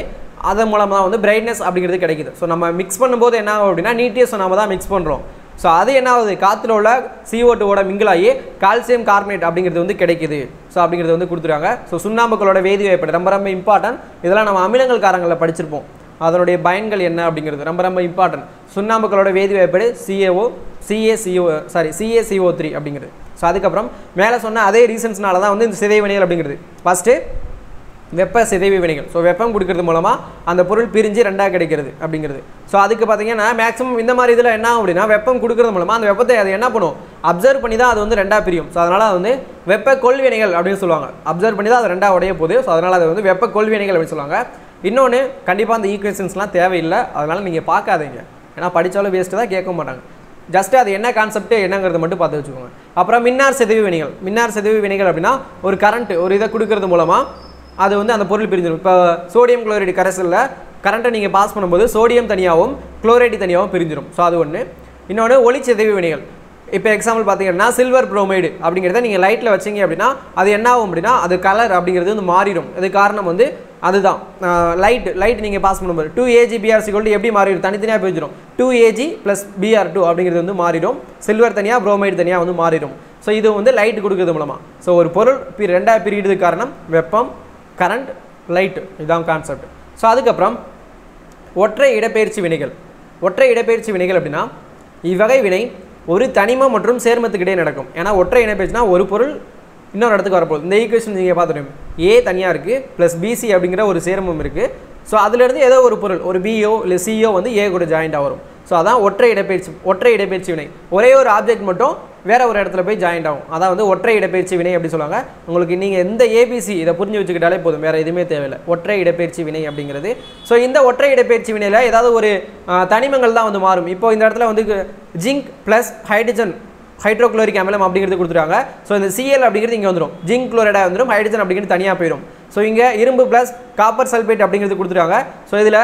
அதன் மூலமாக தான் வந்து பிரைட்னஸ் அப்படிங்கிறது கிடைக்குது. ஸோ நம்ம மிக்ஸ் பண்ணும்போது என்ன ஆகும் அப்படின்னா நீட்டியஸ் நம்ம தான் மிக்ஸ் பண்ணுறோம் ஸோ அது என்ன ஆகுது? காற்றுல உள்ள சிஓ டூவோட மிங்கிளாகி கால்சியம் கார்பனேட் அப்படிங்கிறது வந்து கிடைக்குது. ஸோ அப்படிங்கிறது வந்து கொடுத்துருக்காங்க. ஸோ சுண்ணாம்புக்களோட வேதி வாய்ப்பு ரொம்ப ரொம்ப இம்பார்ட்டன்ட் இதெல்லாம் நம்ம அமிலங்கள் காரங்களில் படிச்சிருப்போம். அதனுடைய பயன்கள் என்ன அப்படிங்கிறது ரொம்ப ரொம்ப இம்பார்ட்டன்ட் சுண்ணாம்புக்களோட வேதி வாய்ப்பாடு CAO CACO sorry CACO three அப்படிங்கிறது. ஸோ அதுக்கப்புறம் மேலே சொன்ன அதே ரீசன்ஸ்னால தான் வந்து இந்த சிதைவினைகள் அப்படிங்கிறது. ஃபஸ்ட்டு வெப்ப சிதைவு வினைகள் ஸோ வெப்பம் கொடுக்கறது மூலமாக அந்த பொருள் பிரிஞ்சு ரெண்டாக கிடைக்கிறது அப்படிங்கிறது. ஸோ அதுக்கு பார்த்தீங்கன்னா மேக்ஸிமம் இந்த மாதிரி இதில் என்ன ஆகும் அப்படின்னா வெப்பம் கொடுக்கறது மூலமாக அந்த வெப்பத்தை அது என்ன பண்ணும்? அப்சர்வ் பண்ணி தான் அது வந்து ரெண்டாக பிரியும். ஸோ அதனால் அது வந்து வெப்ப கொள்வினைகள் அப்படின்னு சொல்லுவாங்க. அப்சர்வ் பண்ணி தான் அது ரெண்டாக உடைய போகுது. ஸோ அதனால் அது வந்து வெப்ப கொள்வினைகள் அப்படின்னு சொல்லுவாங்க. இன்னொன்று கண்டிப்பாக அந்த ஈக்குவேஷன்ஸ்லாம் தேவையில்லை. அதனால் நீங்கள் பார்க்காதீங்க. ஏன்னா படித்தாலும் வேஸ்ட்டு தான் கேட்க மாட்டாங்க. ஜஸ்ட் அது என்ன கான்செப்ட் என்னங்கிறத மட்டும் பார்த்து வச்சுக்கோங்க. அப்புறம் மின்னார் சிதைவு வினைகள். மின்னார் சிதைவு வினைகள் அப்படின்னா ஒரு கரண்ட் ஒரு இதை கொடுக்கறது மூலமாக அது வந்து அந்த பொருள் பிரிஞ்சிடும். இப்போ சோடியம் குளோரைடு கரைசலில் கரண்ட்டை நீங்கள் பாஸ் பண்ணும்போது சோடியம் தனியாகவும் குளோரைடு தனியாகவும் பிரிஞ்சிடும். ஸோ அது ஒன்று இன்னொன்று ஒளிச்சிதைவு வினைகள். இப்போ எக்ஸாம்பிள் பார்த்தீங்கன்னா சில்வர் ப்ரோமைடு அப்படிங்கிறத நீங்கள் லைட்டில் வச்சிங்க அப்படின்னா அது என்ன ஆகும் அப்படின்னா அது கலர் அப்படிங்கிறது வந்து மாறிடும். இது காரணம் வந்து அதுதான். லைட் லைட் நீங்கள் பாஸ் பண்ணும்போது. டூ ஏஜி பிஆர் கொண்டு எப்படி மாறிடும்? தனித்தனியாக போயிடும் two AG plus BR two அப்படிங்கிறது வந்து மாறிடும். சில்வர் தனியாக ப்ரோமைடு தனியாக வந்து மாறிடும். ஸோ இது வந்து லைட் கொடுக்கறது மூலமாக ஸோ ஒரு பொருள் பி ரெண்டாக பிரியிறதுக்கு காரணம் வெப்பம் கரண்ட் லைட்டு இதுதான் கான்செப்ட் ஸோ அதுக்கப்புறம் ஒற்றை இடப்பெயர்ச்சி வினைகள். ஒற்றை இடப்பெயர்ச்சி வினைகள் அப்படின்னா இவ்வகை வினை ஒரு தனிமம் மற்றும் சேர்மத்துக்கிட்டே நடக்கும். ஏன்னா ஒற்றை இடப்பெயர்ச்சினா ஒரு பொருள் இன்னொரு இடத்துக்கு வரப்போகுது. இந்த ஈக்குவேஷன் நீங்கள் பார்த்துருங்க ஏ தனியாக இருக்குது ப்ளஸ் பிசி அப்படிங்கிற ஒரு சேர்மம் இருக்குது ஸோ அதுலேருந்து ஏதோ ஒரு பொருள் ஒரு பிஓ இல்லை சிஓ வந்து ஏ கூட ஜாயிண்டாக வரும். ஸோ அதான் ஒற்றை இடப்பெயர்ச்சி ஒற்றை இடப்பெயர்ச்சி வினை. ஒரே ஒரு ஆப்ஜெக்ட் மட்டும் வேற ஒரு இடத்துல போய் ஜாயிண்ட் ஆகும். அதான் வந்து ஒற்றை இடப்பெயர்ச்சி வினை அப்படி சொல்லுவாங்க. உங்களுக்கு நீங்கள் எந்த ஏபிசி இதை புரிஞ்சு வச்சுக்கிட்டாலே போதும். வேற எதுவுமே தேவையில்லை. ஒற்றை இடப்பெயர்ச்சி வினை அப்படிங்கிறது. ஸோ இந்த ஒற்றை இடப்பெயர்ச்சி வினையில் ஏதாவது ஒரு தனிமங்கள் தான் வந்து மாறும். இப்போ இந்த இடத்துல வந்து ஜிங்க் ப்ளஸ் ஹைட்ரஜன் ஹைட்ரோக்ளோரிக் அமிலம் அப்படிங்கிறது கொடுத்துருக்காங்க. ஸோ இந்த சிஎல் அப்படிங்கிறது இங்கே வந்துடும் ஜிங்க் குளோரைடாக வந்துடும் ஹைட்ரஜன் அப்படிங்கிறது தனியாக போயிடும் ஸோ இங்கே இரும்பு ப்ளஸ் காப்பர் சல்பேட் அப்படிங்கிறது கொடுத்துருக்காங்க. ஸோ இதில்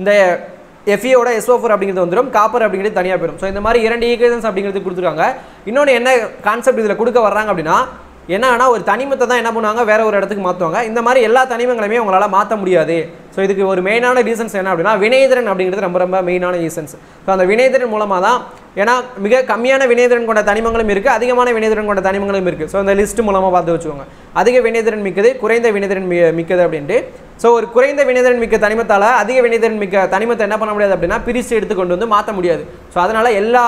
இந்த எஃப்இயோட எஸ்ஓ ஃபோர் அப்படிங்கிறது வந்துடும் காப்பர் அப்படிங்கிறது தனியாக போயிடும் ஸோ இந்த மாதிரி இரண்டு ஈக்குவேஷன்ஸ் அப்படிங்கிறது கொடுத்துருக்காங்க. இன்னொன்று என்ன கான்செப்ட் இதில் கொடுக்க வர்றாங்க அப்படின்னா என்னன்னா ஒரு தனிமத்தை தான் என்ன பண்ணுவாங்க? வேற ஒரு இடத்துக்கு மாற்றுவாங்க இந்த மாதிரி எல்லா தனிமங்களையுமே உங்களால் மாற்ற முடியாது. ஸோ இதுக்கு ஒரு மெயினான ரீசன்ஸ் என்ன அப்படின்னா வினைதிறன் அப்படிங்கிறது ரொம்ப ரொம்ப மெயினான ரீசன்ஸ் ஸோ அந்த வினைதிறன் மூலமாக தான் ஏன்னா மிக கம்மியான வினைதிறன் கொண்ட தனிமங்களும் இருக்குது அதிகமான வினைதிறன் கொண்ட தனிமங்களும் இருக்குது ஸோ அந்த லிஸ்ட் மூலமாக பார்த்து வச்சுக்கோங்க. அதிக வினைதிறன் மிக்கது குறைந்த வினைதிறன் மிக்கது அப்படின்ட்டு. ஸோ ஒரு குறைந்த வினைதிறன் மிக்க தனிமத்தால் அதிக வினைதிறன் மிக்க தனிமத்தை என்ன பண்ண முடியாது அப்படின்னா பிரித்து எடுத்து கொண்டு வந்து மாற்ற முடியாது. ஸோ அதனால் எல்லா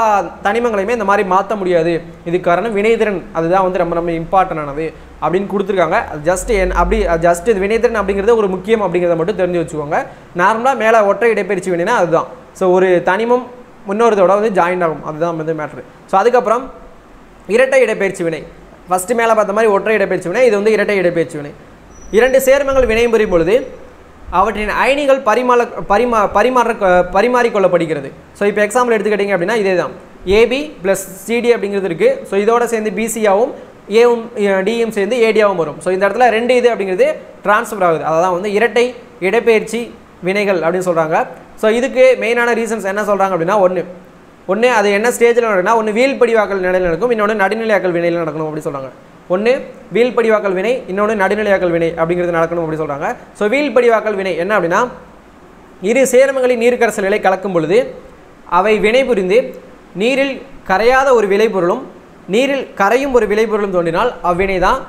தனிமங்களையுமே இந்த மாதிரி மாற்ற முடியாது. இதுக்கு காரணம் வினைதிறன் அதுதான் வந்து ரொம்ப ரொம்ப இம்பார்ட்டண்டானது அப்படின்னு கொடுத்துருக்காங்க. அது ஜஸ்ட் என் அப்படி ஜஸ்ட் இது வினைதிறன் அப்படிங்கிறது ஒரு முக்கியம் அப்படிங்கிறத மட்டும் தெரிஞ்சு வச்சுக்கோங்க. நார்மலாக மேலே ஒற்றை இடைப்பயிற்சி வேணும்னா அதுதான். ஸோ ஒரு தனிமம் இன்னொருத்தோட வந்து ஜாயின் ஆகும். அதுதான் வந்து மேட்ரு ஸோ அதுக்கப்புறம் இரட்டை இடைப்பயிற்சி வினை. ஃபஸ்ட்டு மேலே பார்த்த மாதிரி ஒற்றை இடைப்பயிற்சி வினை இது வந்து இரட்டை இடைப்பயிற்சி வினை. இரண்டு சேர்மங்கள் வினையும் புரியும் பொழுது அவற்றின் அயனிகள் பரிமாற பரிமா பரிமாற பரிமாறிக்கொள்ளப்படுகிறது. ஸோ இப்போ எக்ஸாம்பிள் எடுத்துக்கிட்டிங்க அப்படின்னா இதே தான் ஏபி ப்ளஸ் சிடி அப்படிங்கிறது இருக்குது ஸோ இதோட சேர்ந்து பிசியாவும் ஏவும் டியும் சேர்ந்து ஏடியாவும் வரும். ஸோ இந்த இடத்துல ரெண்டு இது அப்படிங்கிறது ட்ரான்ஸ்ஃபர் ஆகுது. அதான் வந்து இரட்டை இடப்பெயர்ச்சி வினைகள் அப்படின்னு சொல்கிறாங்க ஸோ இதுக்கு மெயினான ரீசன்ஸ் என்ன சொல்கிறாங்க அப்படின்னா ஒன்று ஒன்று அது என்ன ஸ்டேஜில் நடக்குன்னா ஒன்று வீழ்படிவாக்கல் நிலையில் நடக்கும். இன்னொன்று நடுநிலையாக்கல் வினையில் நடக்கணும் அப்படின்னு சொல்கிறாங்க ஒன்று வீல் படிவாக்கல் வினை இன்னொன்று நடுநிலையாக்கல் வினை அப்படிங்கிறது நடக்கணும் அப்படி சொல்கிறாங்க ஸோ வீல் படிவாக்கல் வினை என்ன அப்படின்னா இரு சேர்மங்களின் நீர்க்கரசல்களை கலக்கும் பொழுது அவை வினை புரிந்து நீரில் கரையாத ஒரு விளைபொருளும் நீரில் கரையும் ஒரு விளைபொருளும் தோன்றினால் அவ்வினை தான்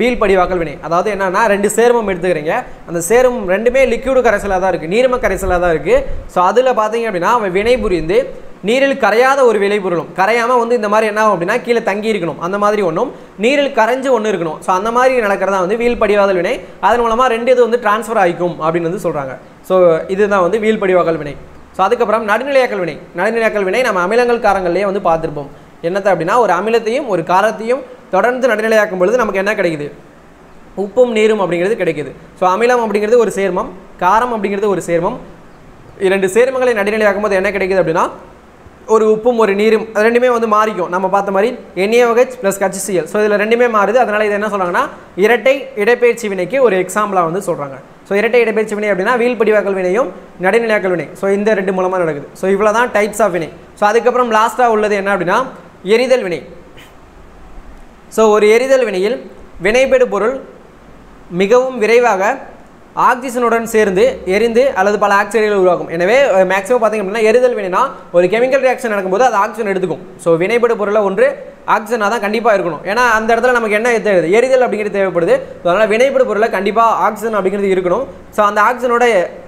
வீல் படிவாக்கல் வினை. அதாவது என்னன்னா ரெண்டு சேர்மம் எடுத்துக்கிறீங்க. அந்த சேரும் ரெண்டுமே லிக்யூடு கரைசலாக தான் இருக்குது நீர்ம கரைசலாக தான் இருக்குது ஸோ அதில் பார்த்தீங்க அப்படின்னா அவன் வினை புரிந்து நீரில் கரையாத ஒரு விளைபொருளும் கரையாமல் வந்து இந்த மாதிரி என்ன ஆகும் அப்படின்னா கீழே தங்கி இருக்கணும். அந்த மாதிரி ஒன்றும் நீரில் கரைஞ்சு ஒன்று இருக்கணும். ஸோ அந்த மாதிரி நடக்கிறதா வந்து வீல் படிவாதல் வினை. அதன் மூலமாக ரெண்டு இது வந்து டிரான்ஸ்ஃபர் ஆகிக்கும் அப்படின்னு வந்து சொல்கிறாங்க ஸோ இதுதான் வந்து வீல் படிவாக்கல் வினை. ஸோ அதுக்கப்புறம் நடுநிலையாக்கல் வினை. நடுநிலையாக்கல் வினை நம்ம அமிலங்கள் காரங்கள்லேயே வந்து பார்த்துருப்போம். என்னத்தை அப்படின்னா ஒரு அமிலத்தையும் ஒரு காரத்தையும் தொடர்ந்து நடுநிலையாக்கும் பொழுது நமக்கு என்ன கிடைக்குது? உப்பும் நீரும் அப்படிங்கிறது கிடைக்குது. ஸோ அமிலம் அப்படிங்கிறது ஒரு சேர்மம் காரம் அப்படிங்கிறது ஒரு சேர்மம். இரண்டு சேர்மங்களை நடுநிலையாக்கும் போது என்ன கிடைக்குது அப்படின்னா ஒரு உப்பும் ஒரு நீரும் அது ரெண்டுமே வந்து மாறிக்கும். நம்ம பார்த்த மாதிரி என்ஏஓஹெச் ப்ளஸ் HCl ஸோ இதில் ரெண்டுமே மாறுது. அதனால் இது என்ன சொல்கிறாங்கன்னா இரட்டை இடப்பெயர்ச்சி வினைக்கு ஒரு எக்ஸாம்பிளாக வந்து சொல்கிறாங்க ஸோ இரட்டை இடப்பெயர்ச்சி வினை அப்படின்னா வீழ்படிவாக்கல் வினையும் நடுநிலையாக்கல் வினை. ஸோ இந்த ரெண்டு மூலமாக நடக்குது. ஸோ இவ்வளோ தான் டைப்ஸ் ஆஃப் வினை. ஸோ அதுக்கப்புறம் லாஸ்ட்டாக உள்ளது என்ன அப்படின்னா எரிதல் வினை. ஸோ ஒரு எரிதல் வினையில் வினைபெடு பொருள் மிகவும் விரைவாக ஆக்சிஜனுடன் சேர்ந்து எரிந்து அல்லது பல ஆக்சைடுகள் உருவாக்கும். எனவே மேக்ஸிமம் பார்த்திங்க அப்படின்னா எரிதல் வினைனா ஒரு கெமிக்கல் ரியாக்ஷன் நடக்கும்போது அது ஆக்சிஜன் எடுத்துக்கும். ஸோ வினைபடு பொருளை ஒன்று ஆக்சிஜனாக தான் கண்டிப்பாக இருக்கணும். ஏன்னா அந்த இடத்துல நமக்கு என்ன தேவை எரிதல் அப்படிங்கிறது தேவைப்படுது. ஸோ அதனால் வினைபடு பொருளை கண்டிப்பாக ஆக்சிஜன் அப்படிங்கிறது இருக்கணும். ஸோ அந்த ஆக்சிஜனோட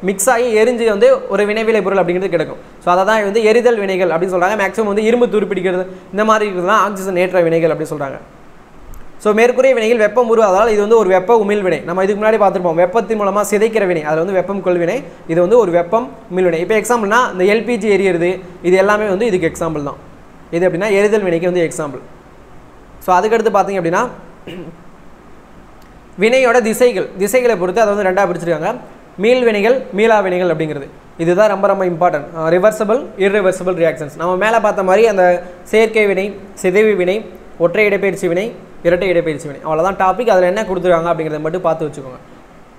மிக்ஸ் ஆகி எரிஞ்சு வந்து ஒரு வினைவிலை பொருள் அப்படிங்கிறது கிடைக்கும். ஸோ அதை தான் வந்து எரிதல் வினைகள் அப்படின்னு சொல்கிறாங்க மேக்ஸிமம் வந்து இரும்பு துருப்பிடிக்கிறது. இந்த மாதிரி இருக்கிறதுலாம் ஆக்சிஜன் ஏற்ற வினைகள் அப்படின்னு சொல்கிறாங்க ஸோ மேற்கூறிய வினையில் வெப்பம் உருவாதால் இது வந்து ஒரு வெப்ப உமிழ் வினை. நம்ம இதுக்கு முன்னாடி பார்த்துருப்போம். வெப்பத்தின் மூலமாக சிதைக்கிற வினை. அதில் வந்து வெப்பம் கொள்வினை இது வந்து ஒரு வெப்பம் உமிழ் வினை. இப்போ எக்ஸாம்பிள்னா இந்த எல்பிஜி எரியறது. இது எல்லாமே வந்து இதுக்கு எக்ஸாம்பிள் தான். இது அப்படின்னா எரிதல் வினைக்கு வந்து எக்ஸாம்பிள் ஸோ அதுக்கடுத்து பார்த்தீங்க அப்படின்னா வினையோட திசைகள். திசைகளை பொறுத்து அதை வந்து ரெண்டாக பிடிச்சிருக்காங்க மீள் வினைகள் மீளா வினைகள் அப்படிங்கிறது. இதுதான் ரொம்ப ரொம்ப இம்பார்ட்டன்ட் ரிவர்சபிள் இர்ரிவர்சபிள் ரியாக்ஷன்ஸ் நம்ம மேலே பார்த்த மாதிரி அந்த செயற்கை வினை சிதைவு வினை ஒற்றை இடப்பெயர்ச்சி வினை இரட்டை இடைப்பயிற்சி வினை அவ்வளோதான் டாபிக் அதில் என்ன கொடுத்துருக்காங்க அப்படிங்கிறத மட்டும் பார்த்து வச்சுக்கோங்க.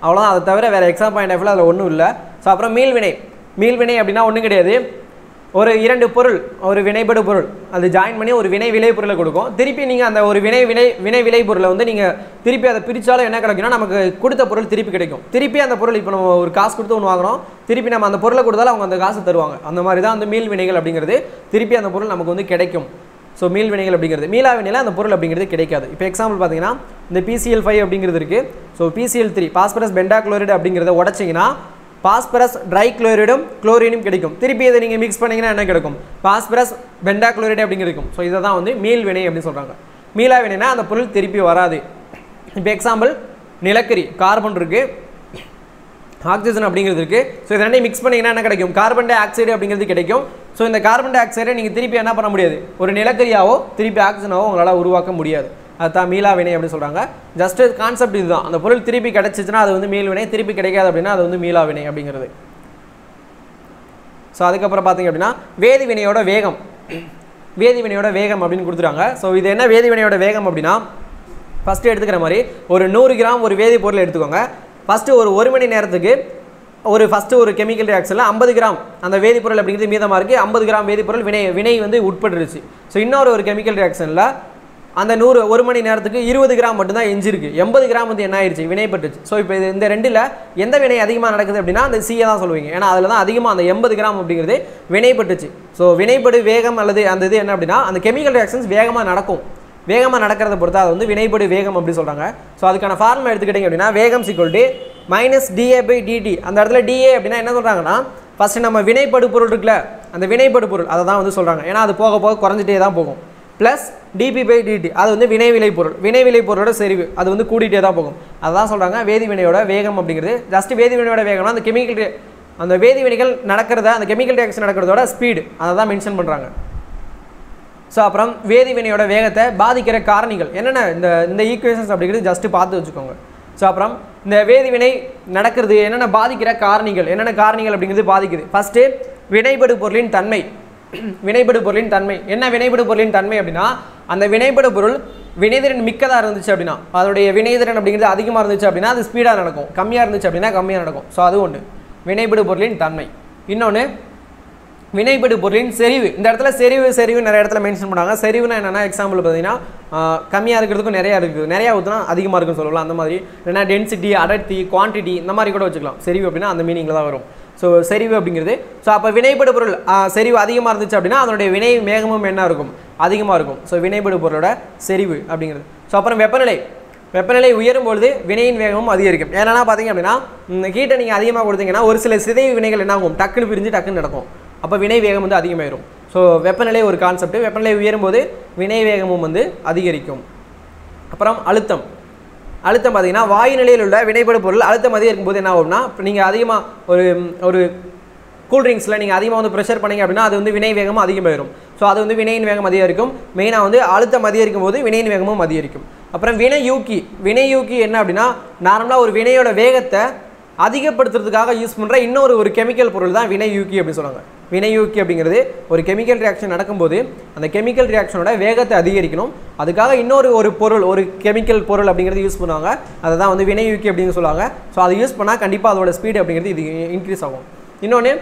அவ்வளோதான் அதை தவிர வேறு எக்ஸாம் பாயிண்ட் ஆஃப் அதில் ஒன்றும் இல்லை. ஸோ அப்புறம் மீள் வினை. மீள் வினை அப்படின்னா ஒன்றும் கிடையாது. ஒரு இரண்டு பொருள் ஒரு வினைபடு பொருள். அது ஜாயின் பண்ணி ஒரு வினை விளை பொருளை கொடுக்கும். திருப்பி நீங்கள் அந்த ஒரு வினை வினை வினை விளை பொருளை வந்து நீங்கள் திருப்பி அதை பிரித்தாலும் என்ன கிடைக்கும்னா நமக்கு கொடுத்த பொருள் திருப்பி கிடைக்கும். திருப்பி அந்த பொருள் இப்போ நம்ம ஒரு காசு கொடுத்து ஒன்று வாங்குறோம். திருப்பி நம்ம அந்த பொருளை கொடுத்தாலும் அவங்க அந்த காசு தருவாங்க. அந்த மாதிரி தான் அந்த மீள் வினைகள் அப்படிங்கிறது. திருப்பி அந்த பொருள் நமக்கு வந்து கிடைக்கும். ஸோ மீள் வினைகள் அப்படிங்கிறது. மீளா வினையில் அந்த பொருள் அப்படிங்கிறது கிடைக்காது. இப்போ எக்ஸாம்பிள் பார்த்தீங்கன்னா இந்த பிசிஎல் ஃபைவ் அப்படிங்கிறது இருக்குது so PCL three phosphorus pentachloride அப்படிங்கிறத உடச்சிங்கன்னா பாஸ்பரஸ் ட்ரை குளோரைடும் குளோரினும் கிடைக்கும். திருப்பி இதை நீங்கள் மிக்ஸ் பண்ணிங்கன்னா என்ன கிடைக்கும்? பாஸ்பரஸ் பெண்டா குளோரைடு அப்படிங்கிறது இருக்கும். ஸோ இதை தான் வந்து மீள் வினை அப்படின்னு சொல்கிறாங்க மீளா வினைனா அந்த பொருள் திருப்பி வராது. இப்போ எக்ஸாம்பிள் நிலக்கரி கார்பன் இருக்குது ஆக்சிஜன் அப்படிங்கிறது இருக்குது ஸோ இது ரெண்டையும் மிக்ஸ் பண்ணிங்கன்னா என்ன கிடைக்கும்? கார்பன் டை ஆக்சைடு அப்படிங்கிறது கிடைக்கும். ஸோ இந்த கார்பன் டை ஆக்சைடை நீங்கள் திருப்பி என்ன பண்ண முடியாது? ஒரு நிலக்கரியாவோ திருப்பி ஆக்சிஜனாவோ உங்களால் உருவாக்க முடியாது. அதுதான் மீளா வினை அப்படின்னு சொல்கிறாங்க ஜஸ்ட் கான்செப்ட் இதுதான். அந்த பொருள் திருப்பி கிடைச்சிச்சுன்னா அது வந்து மீள் வினை. திருப்பி கிடைக்காது அப்படின்னா அது வந்து மீளா வினை அப்படிங்கிறது. ஸோ அதுக்கப்புறம் பார்த்தீங்க அப்படின்னா வேதி வினையோட வேகம். வேதி வினையோட வேகம் அப்படின்னு கொடுத்துருக்காங்க ஸோ இது என்ன வேதி வினையோட வேகம் அப்படின்னா ஃபஸ்ட்டு எடுத்துக்கிற மாதிரி ஒரு நூறு கிராம் ஒரு வேதிப்பொருள் எடுத்துக்கோங்க. ஃபஸ்ட்டு ஒரு ஒரு மணி நேரத்துக்கு ஒரு ஃபஸ்ட்டு ஒரு கெமிக்கல் ரியாக்ஷனில் ஐம்பது கிராம் அந்த வேதிப்பொருள் அப்படிங்கிறது மீதமாக இருக்குது ஐம்பது கிராம் வேதிப்பொருள் வினை வினை வந்து உட்பட்டுருச்சு. ஸோ இன்னொரு ஒரு கெமிக்கல் ரியாக்ஷனில் அந்த நூறு ஒரு மணி நேரத்துக்கு இருபது கிராம் மட்டும்தான் எஞ்சிருக்கு எண்பது கிராம் வந்து என்ன ஆயிடுச்சு வினைப்பட்டுச்சு. ஸோ இப்போ இது இந்த ரெண்டில் எந்த வினை அதிகமாக நடக்குது அப்படின்னா அந்த சியை தான் சொல்லுவீங்க. ஏன்னா அதில் தான் அதிகமாக அந்த எண்பது கிராம் அப்படிங்கிறது வினைப்பட்டுச்சு. ஸோ வினைப்படு வேகம் அல்லது அந்த இது என்ன அப்படின்னா அந்த கெமிக்கல் ரியாக்ஷன்ஸ் வேகமாக நடக்கும். வேகமாக நடக்கிறத பொறுத்து அது வந்து வினைப்படு வேகம் அப்படி சொல்கிறாங்க ஸோ அதுக்கான ஃபார்முலா எடுத்துக்கிட்டிங்க அப்படின்னா வேகம் equal to minus DA by DT அந்த இடத்துல டிஏ அப்படின்னா என்ன சொல்கிறாங்கன்னா ஃபஸ்ட்டு நம்ம வினைப்படு பொருள் இருக்குல்ல அந்த வினைப்படு பொருள் அதை தான் வந்து சொல்கிறாங்க ஏன்னா அது போக போக குறைஞ்சிட்டே தான் போகும். ப்ளஸ் டிபி பை டிடி அது வந்து வினை விலை பொருள். வினை விலை பொருளோட செறிவு அது வந்து கூட்டிகிட்டே தான் போகும். அதுதான் சொல்கிறாங்க வேதிவினையோட வேகம் அப்படிங்கிறது. ஜஸ்ட் வேதிவினையோட வேகம்னா அந்த கெமிக்கல் அந்த வேதிவினைகள் நடக்கிறத அந்த கெமிக்கல் ரியாக்ஷன் நடக்கிறதோட ஸ்பீடு அதை தான் மென்ஷன் பண்ணுறாங்க ஸோ அப்புறம் வேதிவினையோட வேகத்தை பாதிக்கிற காரணிகள். என்னென்ன? இந்த இந்த ஈக்குவேஷன்ஸ் அப்படிங்கிறது ஜஸ்ட்டு பார்த்து வச்சுக்கோங்க. ஸோ அப்புறம் இந்த வேதிவினை நடக்கிறது என்னென்ன பாதிக்கிற காரணிகள்? என்னென்ன காரணிகள் அப்படிங்கிறது பாதிக்குது. ஃபஸ்ட்டு வினைபடு பொருளின் தன்மை. [clears throat] வினைபடு பொருளின் தன்மை. என்ன வினைபடு பொருளின் தன்மை அப்படின்னா அந்த வினைபடு பொருள் வினைதிறன் மிக்கதாக இருந்துச்சு அப்படின்னா அதோடைய வினைதிறன் அப்படிங்கிறது அதிகமாக இருந்துச்சு அப்படின்னா அது ஸ்பீடாக நடக்கும். கம்மியாக இருந்துச்சு அப்படின்னா கம்மியாக நடக்கும். ஸோ அது ஒன்று வினைபடு பொருளின் தன்மை. இன்னொன்று வினைப்படு பொருளின் செறிவு. இந்த இடத்துல செறிவு செறிவு நிறைய இடத்துல மென்ஷன் பண்ணாங்க. செறிவுனா என்னென்னா எக்ஸாம்பிள் பார்த்தீங்கன்னா கம்மியாக இருக்கிறதுக்கும் நிறையா இருக்குது. நிறையா ஊற்றுனா அதிகமாக இருக்குன்னு சொல்லலாம் அந்த மாதிரி. ஏன்னா டென்சிட்டி அடர்த்தி குவான்டிட்டி இந்த மாதிரி கூட வச்சுக்கலாம். செறிவு அப்படின்னா அந்த மீனிங்கில் தான் வரும். ஸோ செறிவு அப்படிங்கிறது. ஸோ அப்போ வினைப்படு பொருள் செறிவு அதிகமாக இருந்துச்சு அப்படின்னா அதனுடைய வினை வேகமும் என்ன இருக்கும்? அதிகமாக இருக்கும். ஸோ வினைப்படு பொருளோட செறிவு அப்படிங்கிறது. ஸோ அப்புறம் வெப்பநிலை. வெப்பநிலை உயரும் பொழுது வினையின் வேகமும் அதிகரிக்கும். ஏன்னா பார்த்தீங்க அப்படின்னா இந்த ஹீட்டை நீங்கள் அதிகமாக கொடுத்தீங்கன்னா ஒரு சில சிதைவு வினைகள் என்ன ஆகும் டக்குன்னு பிரிஞ்சு டக்குன்னு நடக்கும். அப்போ வினை வேகம் வந்து அதிகமாயிரும். ஸோ வெப்பநிலை ஒரு கான்செப்ட் வெப்பநிலை உயரும் போது வினை வேகமும் வந்து அதிகரிக்கும். அப்புறம் அழுத்தம். அழுத்தம் பார்த்தீங்கன்னா வாயு நிலையில் உள்ள வினைப்படு பொருள் அழுத்தம் அதிகரிக்கும் இருக்கும்போது என்ன ஆகும்னா இப்போ நீங்கள் அதிகமாக ஒரு ஒரு கூல்ட்ரிங்க்ஸில் நீங்கள் அதிகமாக வந்து ப்ரெஷர் பண்ணீங்க அப்படின்னா அது வந்து வினை வேகமும் அதிகமாயிரும். ஸோ அது வந்து வினையின் வேகம் அதிகரிக்கும். மெயினாக வந்து அழுத்தம் அதிகரிக்கும் போது வினையின் வேகமும் அதிகரிக்கும். அப்புறம் வினையூக்கி வினையூக்கி என்ன அப்படின்னா நார்மலாக ஒரு வினையோட வேகத்தை அதிகப்படுத்துறதுக்காக யூஸ் பண்ணுற இன்னொரு ஒரு கெமிக்கல் பொருள் தான் வினையூக்கி அப்படின்னு சொல்லுவாங்க. வினையூக்கி அப்படிங்கிறது ஒரு கெமிக்கல் ரியாக்ஷன் நடக்கும்போது அந்த கெமிக்கல் ரியாக்ஷனோட வேகத்தை அதிகரிக்கணும். அதுக்காக இன்னொரு ஒரு பொருள் ஒரு கெமிக்கல் பொருள் அப்படிங்கிறது யூஸ் பண்ணுவாங்க. அதை தான் வந்து வினையூக்கி அப்படின்னு சொல்லுவாங்க. ஸோ அதை யூஸ் பண்ணால் கண்டிப்பாக அதோட ஸ்பீடு அப்படிங்கிறது இது இன்க்ரீஸ் ஆகும். இன்னொன்று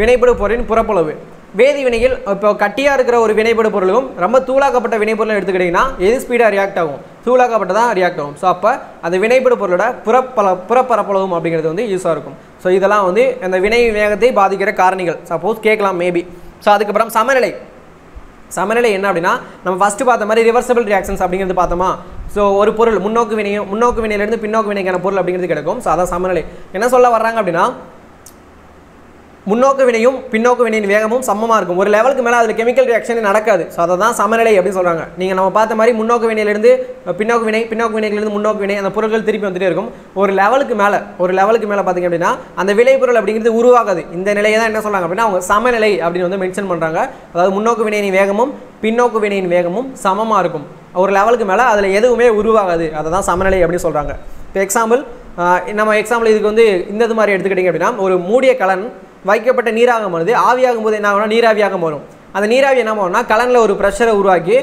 வினைப்படு பொருளின் புறப்பளவு வேதி வினையில் இப்போ கட்டியாக இருக்கிற ஒரு வினைப்படு பொருளும் ரொம்ப தூளாக்கப்பட்ட வினைப்பொருளும் எடுத்துக்கிட்டிங்கன்னா எது ஸ்பீடாக ரியாக்ட் ஆகும்? தூளாக்கப்பட்டதான் ரியாக்ட் ஆகும். ஸோ அப்போ அந்த வினைப்படு பொருளோட புறப்பல புறப்பரப்பளவும் அப்படிங்கிறது வந்து யூஸாக இருக்கும். ஸோ இதெல்லாம் வந்து அந்த வினை வேகத்தை பாதிக்கிற காரணிகள். சப்போஸ் கேட்கலாம் மேபி ஸோ அதுக்கப்புறம் சமநிலை. சமநிலை என்ன அப்படின்னா நம்ம ஃபஸ்ட்டு பார்த்த மாதிரி ரிவர்சபிள் ரியாக்ஷன்ஸ் அப்படிங்கிறது பார்த்தோமா? ஸோ ஒரு பொருள் முன்னோக்கு வினையும் முன்னோக்கு வினையிலேருந்து பின்னோக்கு வினைக்கான பொருள் அப்படிங்கிறது கிடைக்கும். ஸோ அதான் சமநிலை. என்ன சொல்ல வர்றாங்க அப்படின்னா முன்னோக்கு வினையும் பின்னோக்கு வினையின் வேகமும் சமமாக இருக்கும். ஒரு லெவலுக்கு மேலே அதில் கெமிக்கல் ரியாக்ஷன் நடக்காது. ஸோ அதை தான் சமநிலை அப்படின்னு சொல்கிறாங்க நீங்கள் நம்ம பார்த்த மாதிரி முன்னோக்கு வினையிலிருந்து பின்னோக்கு வினை பின்னோக்கு வினையிலிருந்து முன்னோக்கு வினை அந்த பொருட்கள் திருப்பி வந்துட்டே இருக்கும். ஒரு லெவலுக்கு மேலே ஒரு லெவலுக்கு மேலே பார்த்தீங்க அப்படின்னா அந்த விளைபொருள் அப்படிங்கிறது உருவாகாது. இந்த நிலையை தான் என்ன சொல்கிறாங்க அப்படின்னா அவங்க சமநிலை அப்படின்னு வந்து மென்ஷன் பண்ணுறாங்க அதாவது முன்னோக்கு வினையின் வேகமும் பின்னோக்கு வினையின் வேகமும் சமமாக இருக்கும். ஒரு லெவலுக்கு மேலே அதில் எதுவுமே உருவாகாது. அதை தான் சமநிலை அப்படின்னு சொல்கிறாங்க இப்போ எக்ஸாம்பிள் நம்ம எக்ஸாம்பிள் இதுக்கு வந்து இந்த இது மாதிரி எடுத்துக்கிட்டிங்க அப்படின்னா ஒரு மூடிய கலன் வைக்கப்பட்ட நீராகம் வருது. ஆவியாகும் போது என்ன ஆகும்னா நீராவியாக மாறும் அந்த நீராவி என்ன ஆகும்னா கலனில் ஒரு ப்ரெஷரை உருவாக்கி